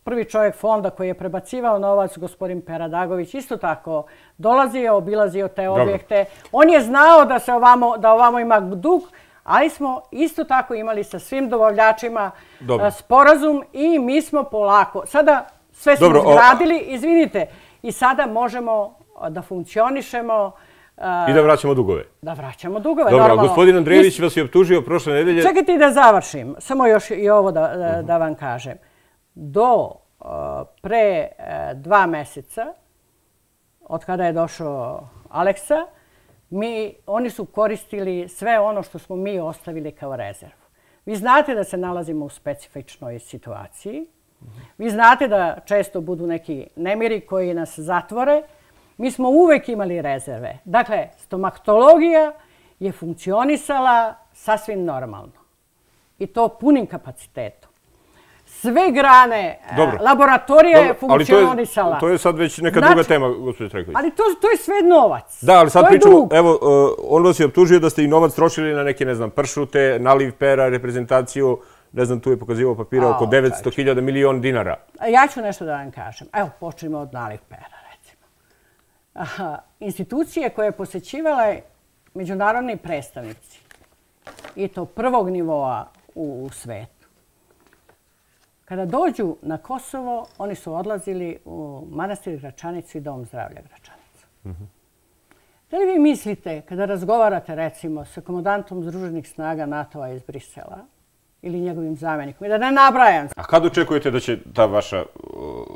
Speaker 14: prvi čovjek fonda koji je prebacivao novac, gospodin Peradagović, isto tako dolazio, obilazio te objekte. On je znao da se ovamo, da ovamo ima dug, ali smo isto tako imali sa svim dobavljačima Dobro. sporazum i mi smo polako. Sada sve smo Dobro, zgradili, izvinite, i sada možemo da funkcionišemo.
Speaker 1: I da vraćamo dugove.
Speaker 14: Da vraćamo dugove,
Speaker 1: Dobro, normalno. gospodin Andrejević vas je optužio prošle nedelje.
Speaker 14: Čekajte da završim, samo još i ovo da, da, da vam kažem. Do pre dva meseca od kada je došao Aleksa, mi, oni su koristili sve ono što smo mi ostavili kao rezervu. Vi znate da se nalazimo u specifičnoj situaciji. Vi znate da često budu neki nemiri koji nas zatvore. Mi smo uvek imali rezerve. Dakle, stomatologija je funkcionisala sasvim normalno. I to punim kapacitetom sve grane e, Dobro. laboratorije je funkcionisala.
Speaker 1: Ali to je, sad već neka druga znači, tema, gospođe Treković.
Speaker 14: Ali to, to je sve novac.
Speaker 1: Da, ali sad pričamo, evo, uh, on vas je optužio da ste i novac trošili na neke, ne znam, pršute, naliv pera, reprezentaciju, ne znam, tu je pokazivao papira, oko 900.000 milion dinara.
Speaker 14: Ja ću nešto da vam kažem. Evo, počnemo od naliv pera, recimo. Aha, institucije koje je posjećivala međunarodni predstavnici, i to prvog nivoa u, u svetu, Kada dođu na Kosovo, oni su odlazili u manastir Gračanicu i dom zdravlja Gračanica. Mm Da li vi mislite, kada razgovarate recimo sa komodantom Združenih snaga NATO-a iz Brisela ili njegovim zamjenikom, i da ne nabrajam...
Speaker 1: A kad očekujete da će ta vaša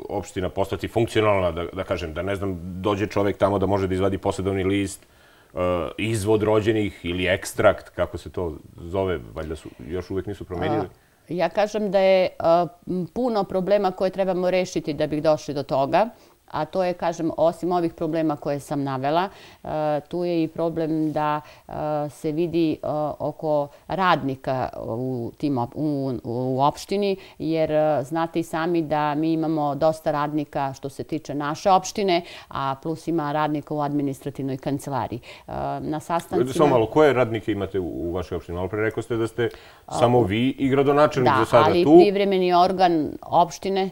Speaker 1: opština postati funkcionalna, da, da kažem, da ne znam, dođe čovjek tamo da može da izvadi posjedovni list, uh, izvod rođenih ili ekstrakt, kako se to zove, valjda su, još uvijek nisu promijenili?
Speaker 15: Ja kažem da je puno problema koje trebamo rešiti da bih došli do toga a to je, kažem, osim ovih problema koje sam navela, e, tu je i problem da e, se vidi e, oko radnika u, tim, u, u opštini, jer znate i sami da mi imamo dosta radnika što se tiče naše opštine, a plus ima radnika u administrativnoj kancelariji. Na sastancima...
Speaker 1: Samo malo, koje radnike imate u vašoj opštini? Malo pre rekao ste da ste samo vi i gradonačelnik za sada
Speaker 15: tu. Da, ali privremeni organ opštine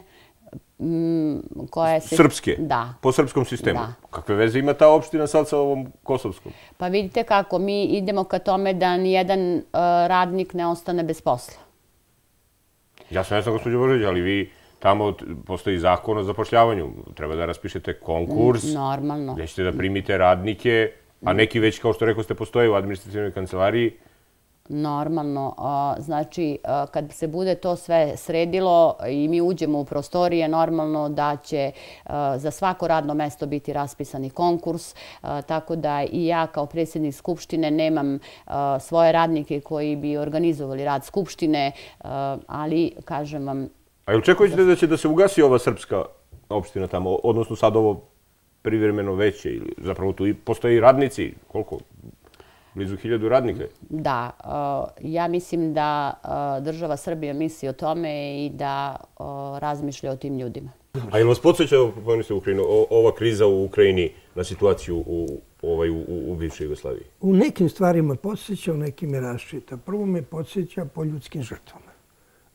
Speaker 1: koje se... Srpske?
Speaker 15: Da.
Speaker 1: Po srpskom sistemu? Da. Kakve veze ima ta opština sad sa ovom kosovskom?
Speaker 15: Pa vidite kako, mi idemo ka tome da nijedan uh, radnik ne ostane bez posla.
Speaker 1: Ja sam ne znam, gospođo Božić, ali vi tamo postoji zakon o zapošljavanju. Treba da raspišete konkurs.
Speaker 15: Mm, normalno.
Speaker 1: Gdje ćete da primite radnike, a neki već, kao što rekao ste, postoje u administrativnoj kancelariji
Speaker 15: normalno. Znači, kad se bude to sve sredilo i mi uđemo u prostorije, normalno da će za svako radno mesto biti raspisani konkurs, tako da i ja kao predsjednik Skupštine nemam svoje radnike koji bi organizovali rad Skupštine, ali kažem vam...
Speaker 1: A ili čekujete da će da se ugasi ova srpska opština tamo, odnosno sad ovo privremeno veće, ili zapravo tu postoje i radnici, koliko, blizu hiljadu radnika.
Speaker 15: Da, ja mislim da država Srbija misli o tome i da razmišlja o tim ljudima.
Speaker 1: A ili vas podsjeća, pojene se u Ukrajinu, ova kriza u Ukrajini na situaciju u, ovaj, u, u bivšoj Jugoslaviji?
Speaker 16: U nekim stvarima podsjeća, u nekim je raščita. Prvo me podsjeća po ljudskim žrtvama.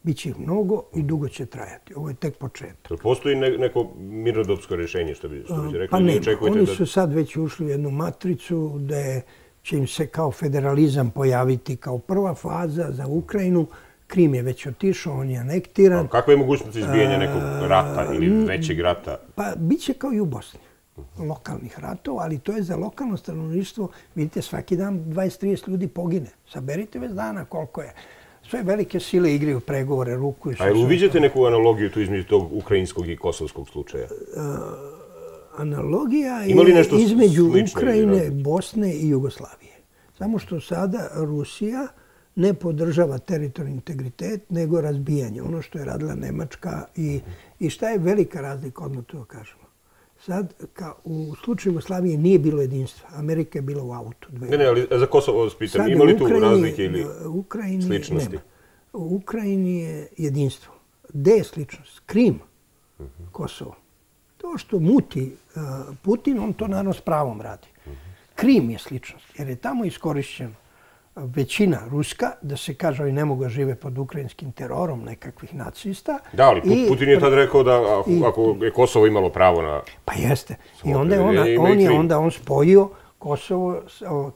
Speaker 16: Biće ih mnogo i dugo će trajati. Ovo je tek početak.
Speaker 1: Postoji neko mirodopsko rješenje, što bi, što bi rekli?
Speaker 16: Pa ne, oni su sad već ušli u jednu matricu da je će im se kao federalizam pojaviti kao prva faza za Ukrajinu. Krim je već otišao, on je anektiran.
Speaker 1: Kakva je mogućnost izbijanja nekog rata ili većeg rata?
Speaker 16: Pa, bit će kao i u Bosni. Lokalnih ratova, ali to je za lokalno stanovništvo. Vidite, svaki dan 20-30 ljudi pogine. Saberite već dana koliko je. Sve velike sile igraju pregovore, ruku i
Speaker 1: sve. A uviđate neku analogiju tu između tog ukrajinskog i kosovskog slučaja?
Speaker 16: Analogija je između Ukrajine, Bosne i Jugoslavije. Samo što sada Rusija ne podržava teritorijalni integritet, nego razbijanje. Ono što je radila Nemačka i, i šta je velika razlika, odmah to kažemo. Sad, ka, u slučaju Jugoslavije nije bilo jedinstva. Amerika je bila u autu.
Speaker 1: Dve. Ne, ne, ali za Kosovo vas pitam, ima li tu razlike ili
Speaker 16: Ukrajini,
Speaker 1: sličnosti?
Speaker 16: Nema. U Ukrajini je jedinstvo. Gde je sličnost? Krim, Kosovo. To što muti uh, Putin, on to naravno s pravom radi. Krim je sličnost, jer je tamo iskorišćen većina ruska, da se kaže oni ne mogu žive pod ukrajinskim terorom nekakvih nacista.
Speaker 1: Da, ali Putin je tad rekao da ako, ako je Kosovo imalo pravo na...
Speaker 16: Pa jeste. I onda je ona, on je onda on spojio Kosovo,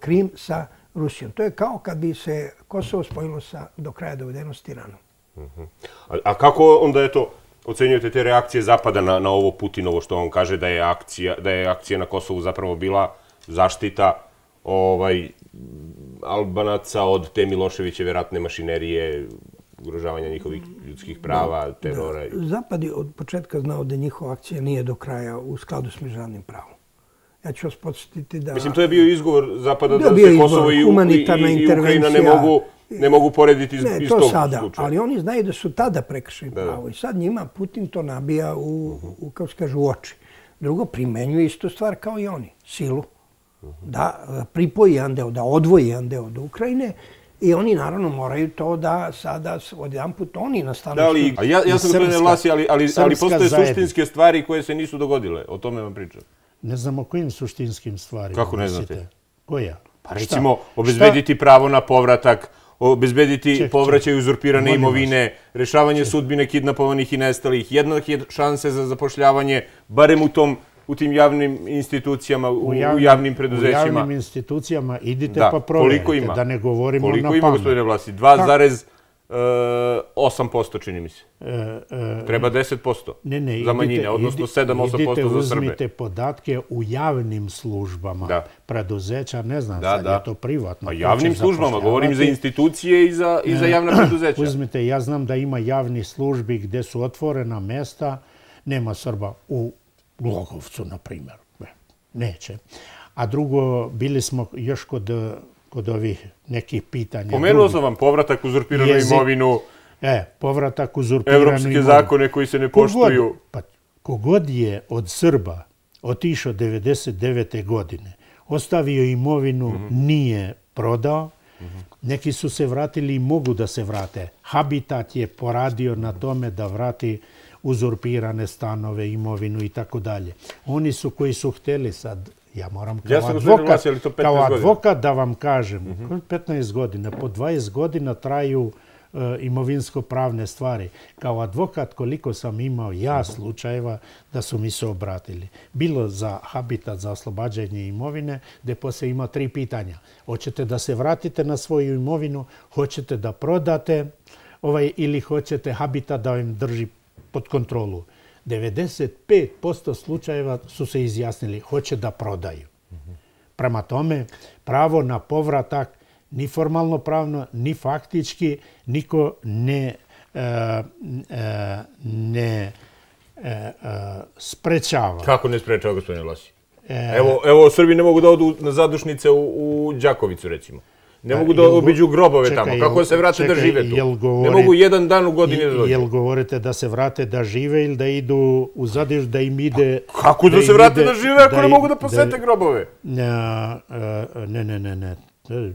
Speaker 16: Krim sa Rusijom. To je kao kad bi se Kosovo spojilo sa do kraja dovedeno s Tiranom.
Speaker 1: Uh -huh. a, a kako onda je to ocenjujete te reakcije Zapada na, na ovo Putinovo što on kaže da je akcija, da je akcija na Kosovu zapravo bila zaštita ovaj Albanaca od te Miloševićeve ratne mašinerije, ugrožavanja njihovih ljudskih prava, terora.
Speaker 16: Da. Zapad je od početka znao da njihova akcija nije do kraja u skladu s međunarodnim pravom. Ja ću vas podsjetiti da...
Speaker 1: Mislim, to je bio izgovor Zapada da, da se Kosovo i, i, i Ukrajina ne mogu, ne mogu porediti iz,
Speaker 16: ne,
Speaker 1: iz
Speaker 16: to
Speaker 1: tog
Speaker 16: sada,
Speaker 1: slučaja.
Speaker 16: Ali oni znaju da su tada prekršili pravo. I sad njima Putin to nabija u, u kao se kaže, u oči. Drugo, primenjuje istu stvar kao i oni, silu. Da pripoji jedan deo, da odvoji jedan deo od Ukrajine I oni naravno moraju to da sada od jedan put oni nastanu.
Speaker 1: Da, ali, a ja, ja sam gospodine Lasi, ali, ali, ali postoje zajednica. suštinske stvari koje se nisu dogodile. O tome vam pričam.
Speaker 17: Ne znam o kojim suštinskim stvarima.
Speaker 1: Kako ne znate?
Speaker 17: Koja?
Speaker 1: Pa recimo, obezbediti pravo na povratak, obezbediti ček, povraćaj ček. uzurpirane imovine, vas. rešavanje ček. sudbine kidnapovanih i nestalih, jednake šanse za zapošljavanje, barem u tom u tim javnim institucijama, u, u, javnim, u javnim preduzećima. U
Speaker 17: javnim institucijama idite da, pa provjerite, da ne govorimo
Speaker 1: koliko
Speaker 17: na pamet.
Speaker 1: Koliko ima, gospodine Vlasi? 2,8% čini mi se. E, e, Treba 10% ne, ne, za manjine, idite, odnosno 7-8% za Srbe.
Speaker 17: Uzmite podatke u javnim službama da. preduzeća, ne znam da, sad, da. je to privatno.
Speaker 1: Pa javnim službama, govorim za institucije i za, i za javna preduzeća.
Speaker 17: Uzmite, ja znam da ima javni službi gde su otvorena mesta, nema Srba u Glogovcu, na primjer. Neće. A drugo, bili smo još kod, kod ovih nekih pitanja.
Speaker 1: Pomenuo sam vam povratak uzurpiranu Jezik, imovinu.
Speaker 17: E, povratak uzurpiranu
Speaker 1: Evropske imovinu. zakone koji se ne poštuju.
Speaker 17: Pa, kogod je od Srba otišao 99. godine, ostavio imovinu, mm -hmm. nije prodao, mm -hmm. neki su se vratili i mogu da se vrate. Habitat je poradio na tome da vrati uzurpirane stanove, imovinu i tako dalje. Oni su koji su hteli sad, ja moram kao ja advokat, to kao advokat da vam kažem, mm -hmm. 15 godina, po 20 godina traju uh, imovinsko-pravne stvari. Kao advokat koliko sam imao ja mhm. slučajeva da su mi se obratili. Bilo za habitat, za oslobađanje imovine, gde poslije ima tri pitanja. Hoćete da se vratite na svoju imovinu, hoćete da prodate ovaj, ili hoćete habitat da im drži pod kontrolu. 95% slučajeva su se izjasnili, hoće da prodaju. Prema tome, pravo na povratak ni formalno pravno, ni faktički, niko ne, e, e, ne e, sprečava.
Speaker 1: Kako ne sprečava, gospodine Lasi? Evo, evo, Srbi ne mogu da odu na zadušnice u, u Đakovicu, recimo. Ne mogu da obiđu grobove tamo. Kako se vrate da žive tu? Ne mogu jedan dan u godini da dođu.
Speaker 17: Jel govorite da se vrate da žive ili da idu u Zadež, da im ide...
Speaker 1: Kako da se vrate da žive ako ne mogu da posete grobove?
Speaker 17: Ne, ne, ne, ne.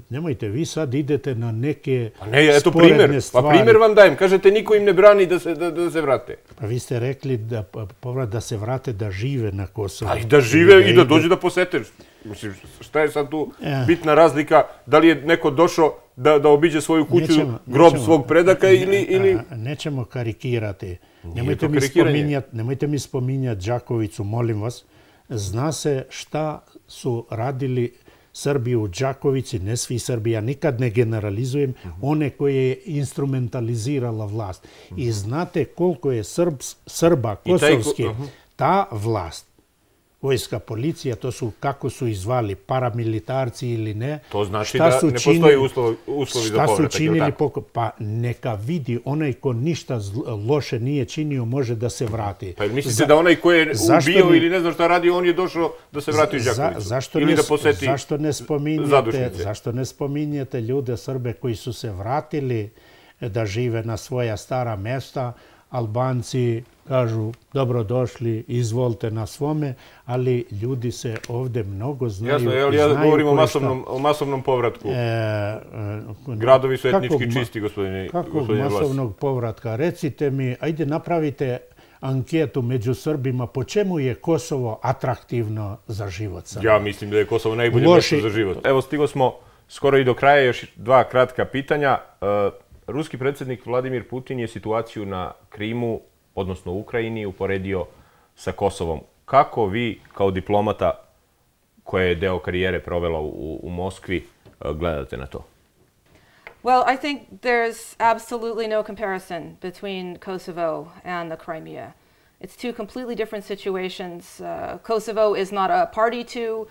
Speaker 17: Nemojte, vi sad idete na neke
Speaker 1: pa ne, eto primjer. Pa primjer vam dajem. Kažete, niko im ne brani da se, da, da se vrate.
Speaker 17: Pa vi ste rekli da, povrat, da se vrate da žive na Kosovo.
Speaker 1: Pa i da žive i da, dođu da posete. Mislim, šta je sad tu ja. bitna razlika? Da li je neko došao da, da obiđe svoju kuću, nećemo, grob nećemo, svog predaka ili... ili...
Speaker 17: A, nećemo karikirati. Nemojte mi, spominjati, nemojte mi spominjati Đakovicu, molim vas. Zna se šta su radili Srbi u Đakovici, ne svi Srbi, ja nikad ne generalizujem, one koje je instrumentalizirala vlast. I znate koliko je Srb, Srba kosovske, ta vlast vojska, policija, to su kako su izvali paramilitarci ili ne.
Speaker 1: To znači da ne postoji uslovi, uslovi za povratak.
Speaker 17: Šta su činili? Pa neka vidi, onaj ko ništa loše nije činio, može da se vrati.
Speaker 1: Pa mislite da onaj ko je ubio ili ne znam šta radi, on je došao da se vrati u Đakovicu?
Speaker 17: zašto
Speaker 1: ili
Speaker 17: ne,
Speaker 1: da poseti
Speaker 17: zašto ne spominjete, Zašto ne spominjete ljude Srbe koji su se vratili da žive na svoja stara mesta, Albanci, kažu dobro došli, izvolite na svome, ali ljudi se ovdje mnogo znaju.
Speaker 1: Jasno, jel, ja govorim o masovnom, o masovnom povratku. E, e, Gradovi su etnički čisti, gospodine
Speaker 17: Kako masovnog povratka? Recite mi, ajde napravite anketu među Srbima, po čemu je Kosovo atraktivno za život? Sam?
Speaker 1: Ja mislim da je Kosovo najbolje Loši... mjesto za život. Evo, stigo smo skoro i do kraja, još dva kratka pitanja. E, ruski predsjednik Vladimir Putin je situaciju na Krimu odnosno Ukrajini, uporedio sa Kosovom. Kako vi, kao diplomata je deo karijere provela u, u Moskvi, gledate na to?
Speaker 18: Well, I think there's absolutely no comparison between Kosovo and the Crimea. It's two completely different situations. Uh, Kosovo is not a party to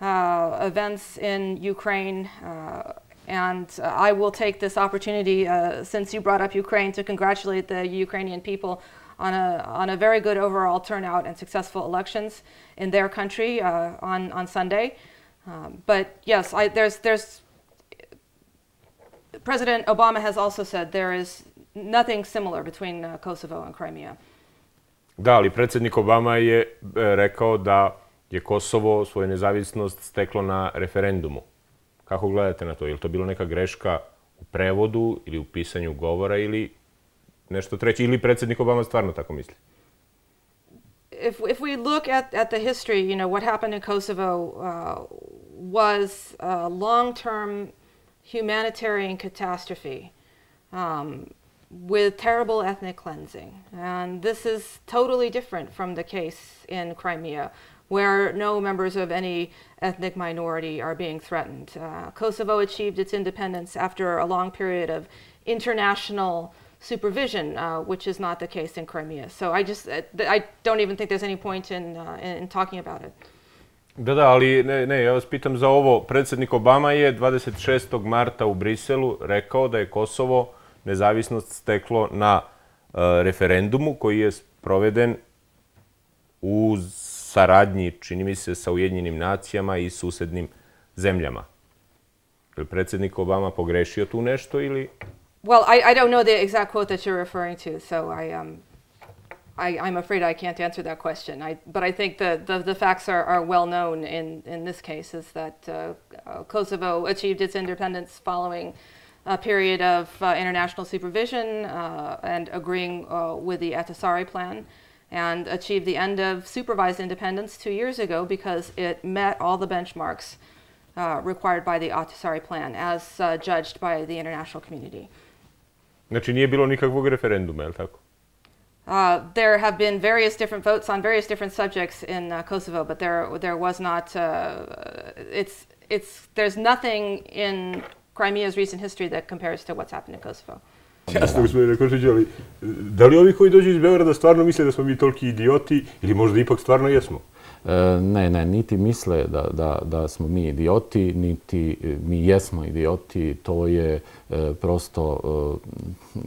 Speaker 18: uh, events in Ukraine. Uh, and uh, I will take this opportunity, uh, since you brought up Ukraine, to congratulate the Ukrainian people on a, on a very good overall turnout and successful elections in their country uh, on, on Sunday. Um, but yes, I, there's, there's, President Obama has also said there is nothing similar between uh, Kosovo and Crimea.
Speaker 1: Da, ali predsjednik Obama je rekao da je Kosovo svoju nezavisnost steklo na referendumu. Kako gledate na to? Je li to bilo neka greška u prevodu ili u pisanju govora ili nešto treće? Ili Obama stvarno tako misli?
Speaker 18: If, if we look at, at the history, you know, what happened in Kosovo uh, was a long-term humanitarian catastrophe. Um, with terrible ethnic cleansing. And this is totally different from the case in Crimea, where no members of any ethnic minority are being threatened. Uh, Kosovo achieved its independence after a long period of international supervision, uh, which is not the case in Crimea. So I just, uh, I don't even think there's any point in, uh, in talking about it.
Speaker 1: Da, da, ali ne, ne, ja vas pitam za ovo. Predsjednik Obama je 26. marta u Briselu rekao da je Kosovo nezavisnost steklo na uh, referendumu koji je proveden u saradnji, čini mi se, sa Ujedinjenim nacijama i susednim zemljama. Je li predsjednik Obama pogrešio tu nešto ili...
Speaker 18: Well, I, I don't know the exact quote that you're referring to, so I, um, I, I'm afraid I can't answer that question. I, but I think the, the, the facts are, are well known in, in this case, is that uh, uh, Kosovo achieved its independence following a period of uh, international supervision uh, and agreeing uh, with the Atasari plan and achieved the end of supervised independence two years ago because it met all the benchmarks uh, required by the Atasari plan as uh, judged by the international community.
Speaker 1: Znači nije bilo nikakvog referenduma, je tako?
Speaker 18: Uh, there have been various different votes on various different subjects in uh, Kosovo, but there there was not. Uh, it's it's there's nothing in Crimea's recent history that compares to what's happened in Kosovo.
Speaker 19: Jasno, gospodine Kočić, ali da li ovi koji dođu iz Beograda stvarno misle da smo mi toliki idioti ili možda ipak stvarno jesmo?
Speaker 20: E, ne, ne, niti misle da, da, da smo mi idioti, niti e, mi jesmo idioti. To je e, prosto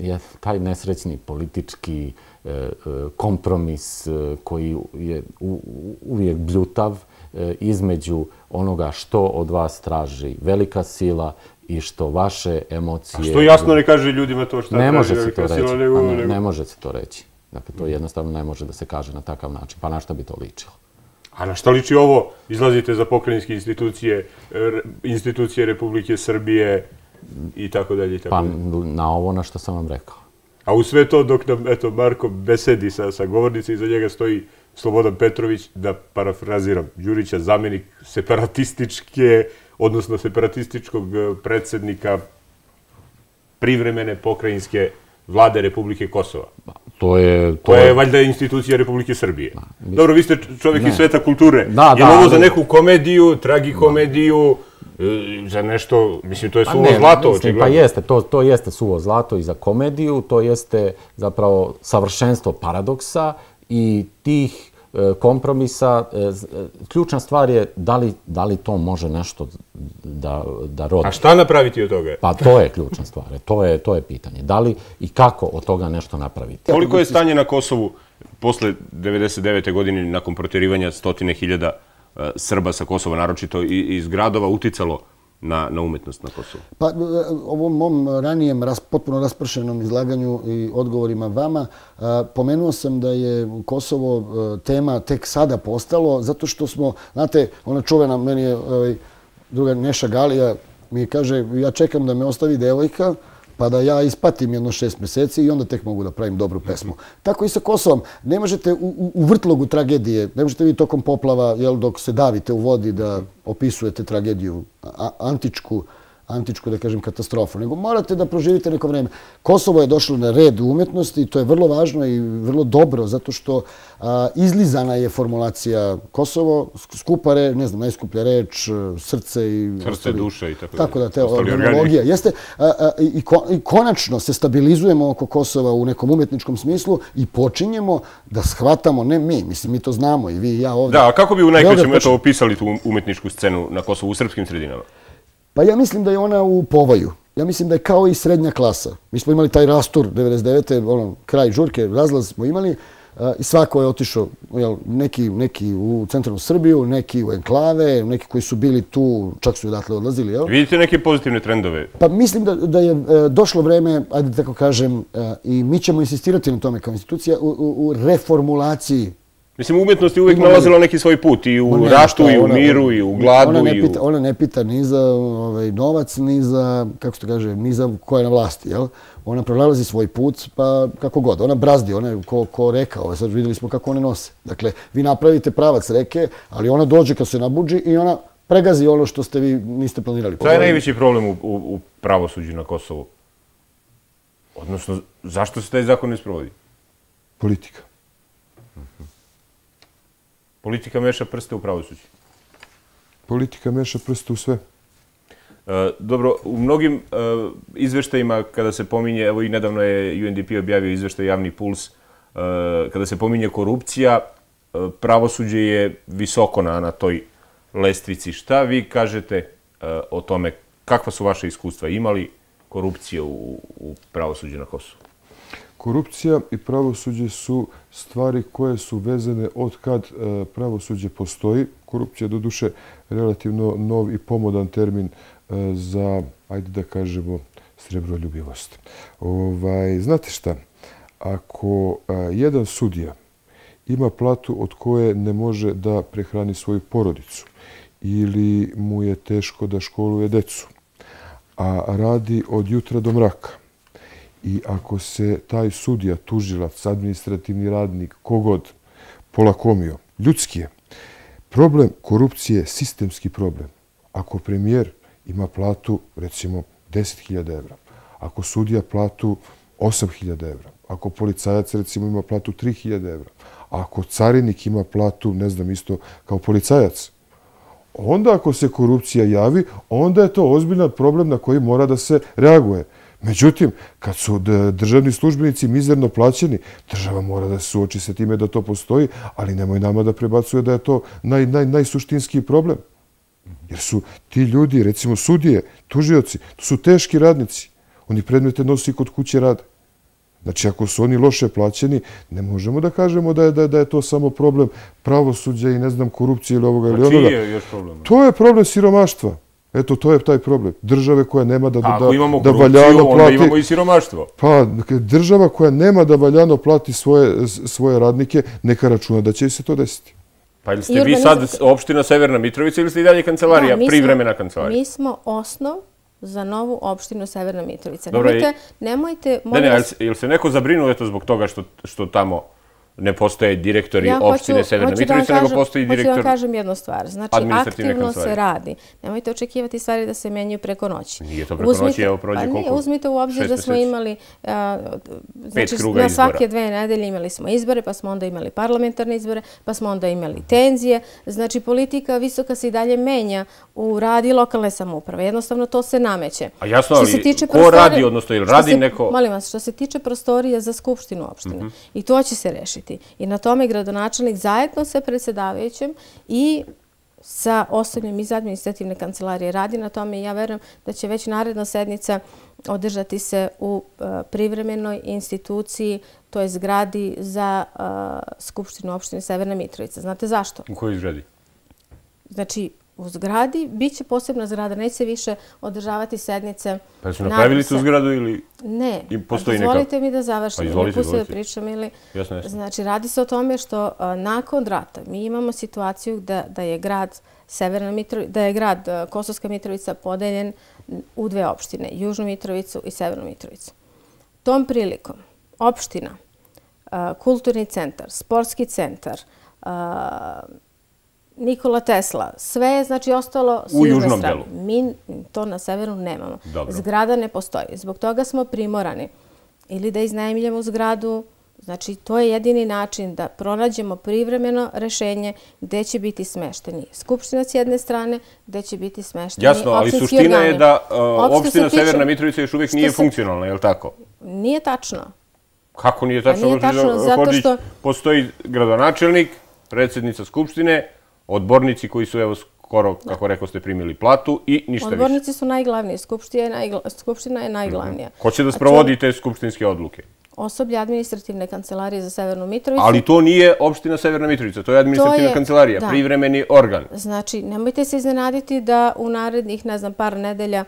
Speaker 20: e, taj nesrećni politički e kompromis koji je u, uvijek bljutav između onoga što od vas traži velika sila i što vaše emocije...
Speaker 19: A što jasno ne kaže ljudima to što
Speaker 20: ne može se to reći. Nego, ne, ne može se to reći. Dakle, to jednostavno ne može da se kaže na takav način. Pa na šta bi to ličilo?
Speaker 19: A na šta liči ovo? Izlazite za pokrajinske institucije, institucije Republike Srbije i tako dalje i tako
Speaker 20: Pa na ovo na što sam vam rekao.
Speaker 19: A u sve to dok nam, eto, Marko besedi sa, sa govornice, iza njega stoji Slobodan Petrović, da parafraziram, Đurića, zamenik separatističke odnosno separatističkog e, predsjednika privremene pokrajinske vlade Republike Kosova.
Speaker 20: To je...
Speaker 19: To je, je valjda institucija Republike Srbije. Da, mislim... Dobro, vi ste čovjek iz sveta kulture. Da, je li ovo za neku komediju, tragikomediju, da. za nešto, mislim, to je pa suvo ne, zlato?
Speaker 20: Pa jeste, to, to jeste suvo zlato i za komediju, to jeste zapravo savršenstvo paradoksa i tih E, kompromisa. E, e, ključna stvar je da li, da li to može nešto da, da rodi.
Speaker 19: A šta napraviti od toga?
Speaker 20: Pa to je ključna stvar. To je, to je pitanje. Da li i kako od toga nešto napraviti?
Speaker 1: Koliko je stanje na Kosovu posle 99. godine nakon protjerivanja stotine hiljada Srba sa Kosova, naročito iz gradova, uticalo na, na umetnost na Kosovu?
Speaker 21: Pa, e, ovom mom ranijem ras, potpuno raspršenom izlaganju i odgovorima vama, a, pomenuo sam da je Kosovo a, tema tek sada postalo, zato što smo, znate, ona čuvena, meni je ovaj, druga Neša Galija, mi kaže, ja čekam da me ostavi devojka, pa da ja ispatim jedno šest meseci i onda tek mogu da pravim dobru pesmu. Tako i sa Kosovom. Ne možete u, u vrtlogu tragedije, ne možete vi tokom poplava, jel, dok se davite u vodi da opisujete tragediju antičku, antičku, da kažem, katastrofu, nego morate da proživite neko vreme. Kosovo je došlo na red u umetnosti i to je vrlo važno i vrlo dobro, zato što a, izlizana je formulacija Kosovo, skupare, ne znam, najskuplja reč, srce i...
Speaker 1: Srce, ostali, duša i tako,
Speaker 21: da. Tako da, te analogija. Jeste, a, a, i, ko, i konačno se stabilizujemo oko Kosova u nekom umetničkom smislu i počinjemo da shvatamo, ne mi, mislim, mi to znamo i vi i ja ovdje.
Speaker 1: Da, a kako bi u najkraćem počin... opisali tu umetničku scenu na Kosovu u srpskim sredinama?
Speaker 21: Pa ja mislim da je ona u povoju. ja mislim da je kao i srednja klasa. Mi smo imali taj rastur 99. Ono, kraj žurke, razlaz smo imali i svako je otišao, jel, neki, neki u centralnu Srbiju, neki u enklave, neki koji su bili tu, čak su i odatle odlazili. Jel?
Speaker 1: Vidite neke pozitivne trendove?
Speaker 21: Pa mislim da, da je e, došlo vreme, ajde tako kažem, e, i mi ćemo insistirati na tome kao institucija, u, u, u reformulaciji
Speaker 1: Mislim, umjetnost je uvijek nalazila neki svoj put i u ratu, i u miru, i u gladu.
Speaker 21: Ona ne, pita, ona ne pita ni za ovaj, novac, ni za, kako se to kaže, ni za ko je na vlasti. Jel? Ona prolazi svoj put, pa kako god. Ona brazdi, ona je ko, ko reka. Ovaj, sad vidjeli smo kako one nose. Dakle, vi napravite pravac reke, ali ona dođe kad se nabuđi i ona pregazi ono što ste vi niste planirali.
Speaker 1: Šta je najveći problem u, u, u pravosuđu na Kosovu? Odnosno, zašto se taj zakon ne sprovodi?
Speaker 22: Politika.
Speaker 1: Politika meša prste u pravosuđu.
Speaker 22: Politika meša prste u sve.
Speaker 1: E, dobro, u mnogim e, izveštajima kada se pominje, evo i nedavno je UNDP objavio izveštaj Javni puls, e, kada se pominje korupcija, pravosuđe je visoko na, na toj lestvici. Šta vi kažete o tome? Kakva su vaše iskustva? Imali korupcije u, u pravosuđu na Kosovu?
Speaker 22: Korupcija i pravosuđe su stvari koje su vezane od kad e, pravosuđe postoji. Korupcija je do duše relativno nov i pomodan termin e, za, ajde da kažemo, srebroljubivost. Ovaj, znate šta? Ako e, jedan sudija ima platu od koje ne može da prehrani svoju porodicu ili mu je teško da školuje decu, a radi od jutra do mraka, I ako se taj sudija, tužilac, administrativni radnik, kogod polakomio, ljudski je, problem korupcije je sistemski problem. Ako premijer ima platu, recimo, 10.000 evra, ako sudija platu 8.000 evra, ako policajac, recimo, ima platu 3.000 evra, ako carinik ima platu, ne znam, isto kao policajac, onda ako se korupcija javi, onda je to ozbiljan problem na koji mora da se reaguje. Međutim, kad su državni službenici mizerno plaćeni, država mora da se suoči sa time da to postoji, ali nemoj nama da prebacuje da je to naj, naj, najsuštinski problem. Jer su ti ljudi, recimo sudije, tužioci, to su teški radnici. Oni predmete nosi kod kuće rada. Znači, ako su oni loše plaćeni, ne možemo da kažemo da je, da, da je to samo problem pravosuđa i ne znam korupcije ili ovoga ili onoga.
Speaker 1: A čiji je još problem?
Speaker 22: To je problem siromaštva. Eto, to je taj problem. Države koja nema da, da,
Speaker 1: Ako imamo
Speaker 22: da valjano plati...
Speaker 1: onda imamo i siromaštvo.
Speaker 22: Pa, država koja nema da valjano plati svoje, svoje radnike, neka računa da će se to desiti.
Speaker 1: Pa ili ste vi sad opština Severna Mitrovica ili ste i dalje kancelarija, da, privremena kancelarija?
Speaker 23: Mi smo osnov za novu opštinu Severna Mitrovica. Dobro, nemojte, nemojte...
Speaker 1: Ne, ne, ili se neko zabrinuo eto zbog toga što, što tamo ne postoje direktori ja opštine Severna Mitrovica, nego postoji direktor
Speaker 23: Hoću da vam kažem jednu stvar. Znači, aktivno se radi. Nemojte očekivati stvari da se menjaju preko noći.
Speaker 1: Nije to preko noći, evo prođe pa koliko?
Speaker 23: Uzmite u obzir da smo imali... znači, na svake dve nedelje imali smo izbore, pa smo onda imali parlamentarne izbore, pa smo onda imali tenzije. Znači, politika visoka se i dalje menja u radi lokalne samouprave. Jednostavno, to se nameće.
Speaker 1: A jasno, ali ko radi, odnosno, ili radi neko...
Speaker 23: Molim vas, što se tiče prostorija za skupštinu opštine, mhm. i to će se rešiti rešiti. I na tome gradonačelnik zajedno sa predsjedavajućem i sa osobnim iz administrativne kancelarije radi na tome i ja verujem da će već naredna sednica održati se u e, privremenoj instituciji, to je zgradi za e, Skupštinu opštine Severna Mitrovica. Znate zašto?
Speaker 1: U kojoj zgradi?
Speaker 23: Znači, u zgradi, bit će posebna zgrada, neće više održavati sednice.
Speaker 1: Pa su napravili tu zgradu ili
Speaker 23: ne, postoji neka? Dozvolite mi da završim,
Speaker 1: pa izvolite,
Speaker 23: izvolite. da pričam ili...
Speaker 1: Jasno, jasno.
Speaker 23: Znači, radi se o tome što nakon rata mi imamo situaciju da, da je grad Severna Mitrovica, da je grad Kosovska Mitrovica podeljen u dve opštine, Južnu Mitrovicu i Severnu Mitrovicu. Tom prilikom opština, kulturni centar, sportski centar, Nikola Tesla, sve je znači ostalo s
Speaker 1: U južnom delu.
Speaker 23: Mi to na severu nemamo. Zgrada ne postoji. Zbog toga smo primorani ili da iznajemljamo zgradu. Znači, to je jedini način da pronađemo privremeno rešenje gde će biti smešteni skupština s jedne strane, gde će biti smešteni
Speaker 1: Jasno, ali suština je da uh, opština Severna Mitrovica još uvijek nije funkcionalna, je li tako?
Speaker 23: Nije tačno.
Speaker 1: Kako nije tačno? Pa
Speaker 23: nije tačno, zato što...
Speaker 1: Postoji gradonačelnik, predsjednica skupštine, odbornici koji su evo skoro, kako rekao ste, primili platu i ništa više.
Speaker 23: Odbornici su najglavniji, Skupština je najglavnija.
Speaker 1: Ko će da sprovodi te skupštinske odluke?
Speaker 23: Osoblje administrativne kancelarije za Severnu Mitrovicu.
Speaker 1: Ali to nije opština Severna Mitrovica, to je administrativna kancelarija, privremeni organ.
Speaker 23: Znači, nemojte se iznenaditi da u narednih, ne znam, par nedelja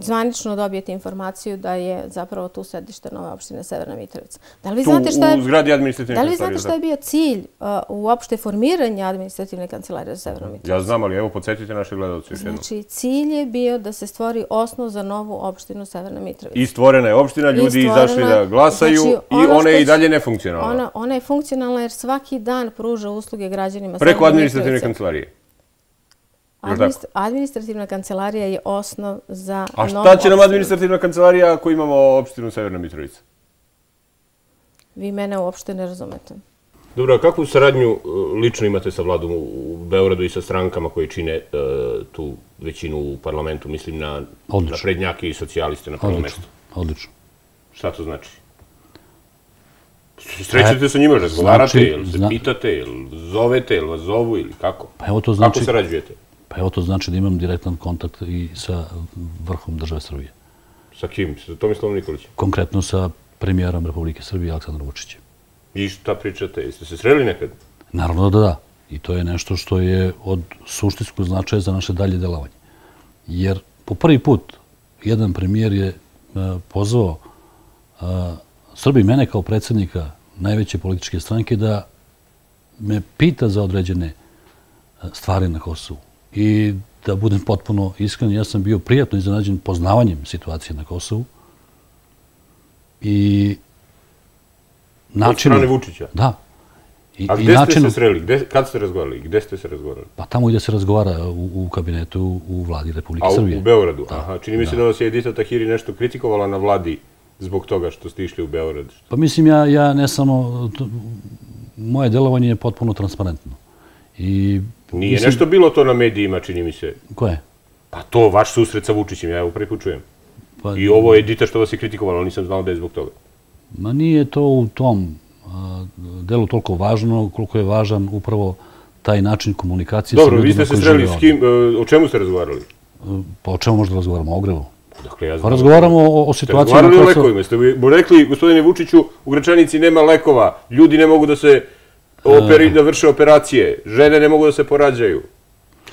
Speaker 23: zvanično dobijete informaciju da je zapravo tu sedište nove opštine Severna Mitrovica.
Speaker 1: Da li vi znate šta je, u zgradi administrativne
Speaker 23: Da li vi znate šta je bio cilj uh, uopšte formiranja administrativne kancelarije za Severna Mitrovica?
Speaker 1: Ja znam, ali evo, podsjetite naše gledalce još jednom.
Speaker 23: Znači, cilj je bio da se stvori osnov za novu opštinu Severna Mitrovica.
Speaker 1: I stvorena je opština, ljudi izašli da glasaju znači, i ona je i dalje nefunkcionalna.
Speaker 23: Ona, ona je funkcionalna jer svaki dan pruža usluge građanima
Speaker 1: Preko administrativne kancelarije.
Speaker 23: Administrativna kancelarija je osnov za
Speaker 1: A šta će nam administrativna kancelarija ako imamo opštinu Severna Mitrovica?
Speaker 23: Vi mene uopšte ne razumete.
Speaker 1: Dobro, a kakvu saradnju e, lično imate sa vladom u Beogradu i sa strankama koje čine e, tu većinu u parlamentu? Mislim na, na prednjake i socijaliste na prvom mjestu.
Speaker 24: Odlično.
Speaker 1: Šta to znači? Srećete e, sa njima, razgovarate, znači, ili se pitate, ili zovete, ili vas zovu, ili kako?
Speaker 24: Pa evo to znači,
Speaker 1: kako sarađujete?
Speaker 24: Pa evo to znači da imam direktan kontakt i sa vrhom države Srbije.
Speaker 1: Sa kim? Sa Tomislavom Nikolićem?
Speaker 24: Konkretno sa premijerom Republike Srbije, Aleksandrom Vučićem.
Speaker 1: I šta pričate? Jeste se sreli nekad?
Speaker 24: Naravno da da. I to je nešto što je od suštinskog značaja za naše dalje delovanje. Jer po prvi put jedan premijer je e, pozvao e, Srbi mene kao predsjednika najveće političke stranke da me pita za određene e, stvari na Kosovu. I da budem potpuno iskren, ja sam bio prijatno iznenađen poznavanjem situacije na Kosovu. I
Speaker 1: načinom... Od strane Vučića?
Speaker 24: Da.
Speaker 1: I, A gde ste se sreli? Gde, kad ste razgovarali? Gde ste se razgovarali?
Speaker 24: Pa tamo gdje se razgovara u, u kabinetu u vladi Republike Srbije.
Speaker 1: A u, Beogradu? Da. Aha, čini mi se da. da vas je Edita Tahiri nešto kritikovala na vladi zbog toga što ste išli u Beograd.
Speaker 24: Pa mislim, ja, ja ne samo... moje delovanje je potpuno transparentno. I
Speaker 1: Nije Mislim... nešto bilo to na medijima, čini mi se.
Speaker 24: Koje?
Speaker 1: Pa to, vaš susret sa Vučićem, ja evo prvi. Pa... I ovo je Dita što vas je kritikovalo, nisam znao da je zbog toga.
Speaker 24: Ma nije to u tom a, delu toliko važno, koliko je važan upravo taj način komunikacije
Speaker 1: Dobro, sa ljudima Dobro, vi ste se sreli s kim, e, o čemu ste razgovarali?
Speaker 24: Pa o čemu možda razgovaramo? O ogrevu.
Speaker 1: Dakle, ja
Speaker 24: znam, pa razgovaramo o, o situaciji... Ste
Speaker 1: razgovarali o lekovima, ste rekli, gospodine Vučiću, u Gračanici nema lekova, ljudi ne mogu da se operi, da vrše operacije, žene ne mogu da se porađaju.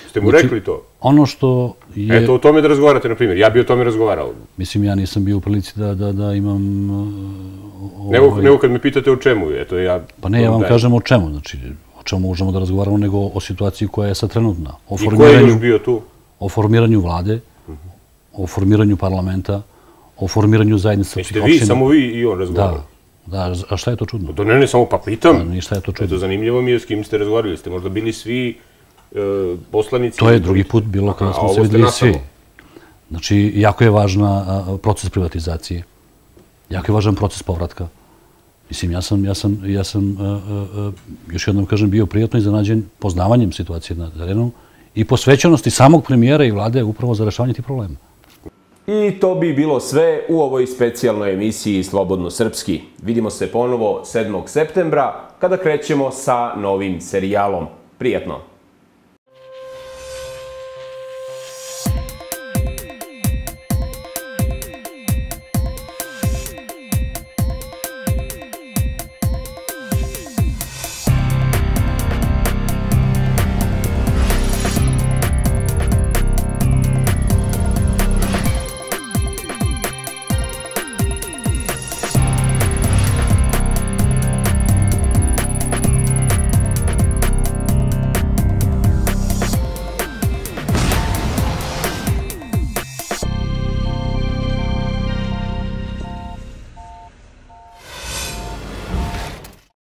Speaker 1: Ste mu znači, rekli to?
Speaker 24: Ono što je...
Speaker 1: Eto, o tome da razgovarate, na primjer. Ja bi o tome razgovarao.
Speaker 24: Mislim, ja nisam bio u prilici da, da, da imam...
Speaker 1: Uh, nego, ovaj... nego kad me pitate o čemu, eto, ja...
Speaker 24: Pa ne, ja vam kažem o čemu, znači, o čemu možemo da razgovaramo, nego o situaciji koja je sad trenutna.
Speaker 1: O I ko je još bio tu?
Speaker 24: O formiranju vlade, o formiranju parlamenta, o formiranju zajednica...
Speaker 1: Jeste vi, samo vi i on razgovarali?
Speaker 24: Da. Da, a šta je to čudno?
Speaker 1: Da ne, ne, samo pa pitam. Da,
Speaker 24: ništa je to čudno.
Speaker 1: Eto, zanimljivo mi je s kim ste razgovarali. Ste možda bili svi e, poslanici...
Speaker 24: To je drugi put bilo kada smo se videli svi. Znači, jako je važna proces privatizacije. Jako je važan proces povratka. Mislim, ja sam, ja sam, ja sam a, a, a, još jednom kažem, bio prijatno iznenađen poznavanjem situacije na terenu i posvećenosti samog premijera i vlade upravo za rešavanje tih problema.
Speaker 25: I to bi bilo sve u ovoj specijalnoj emisiji Slobodno Srpski. Vidimo se ponovo 7. septembra kada krećemo sa novim serijalom. Prijetno!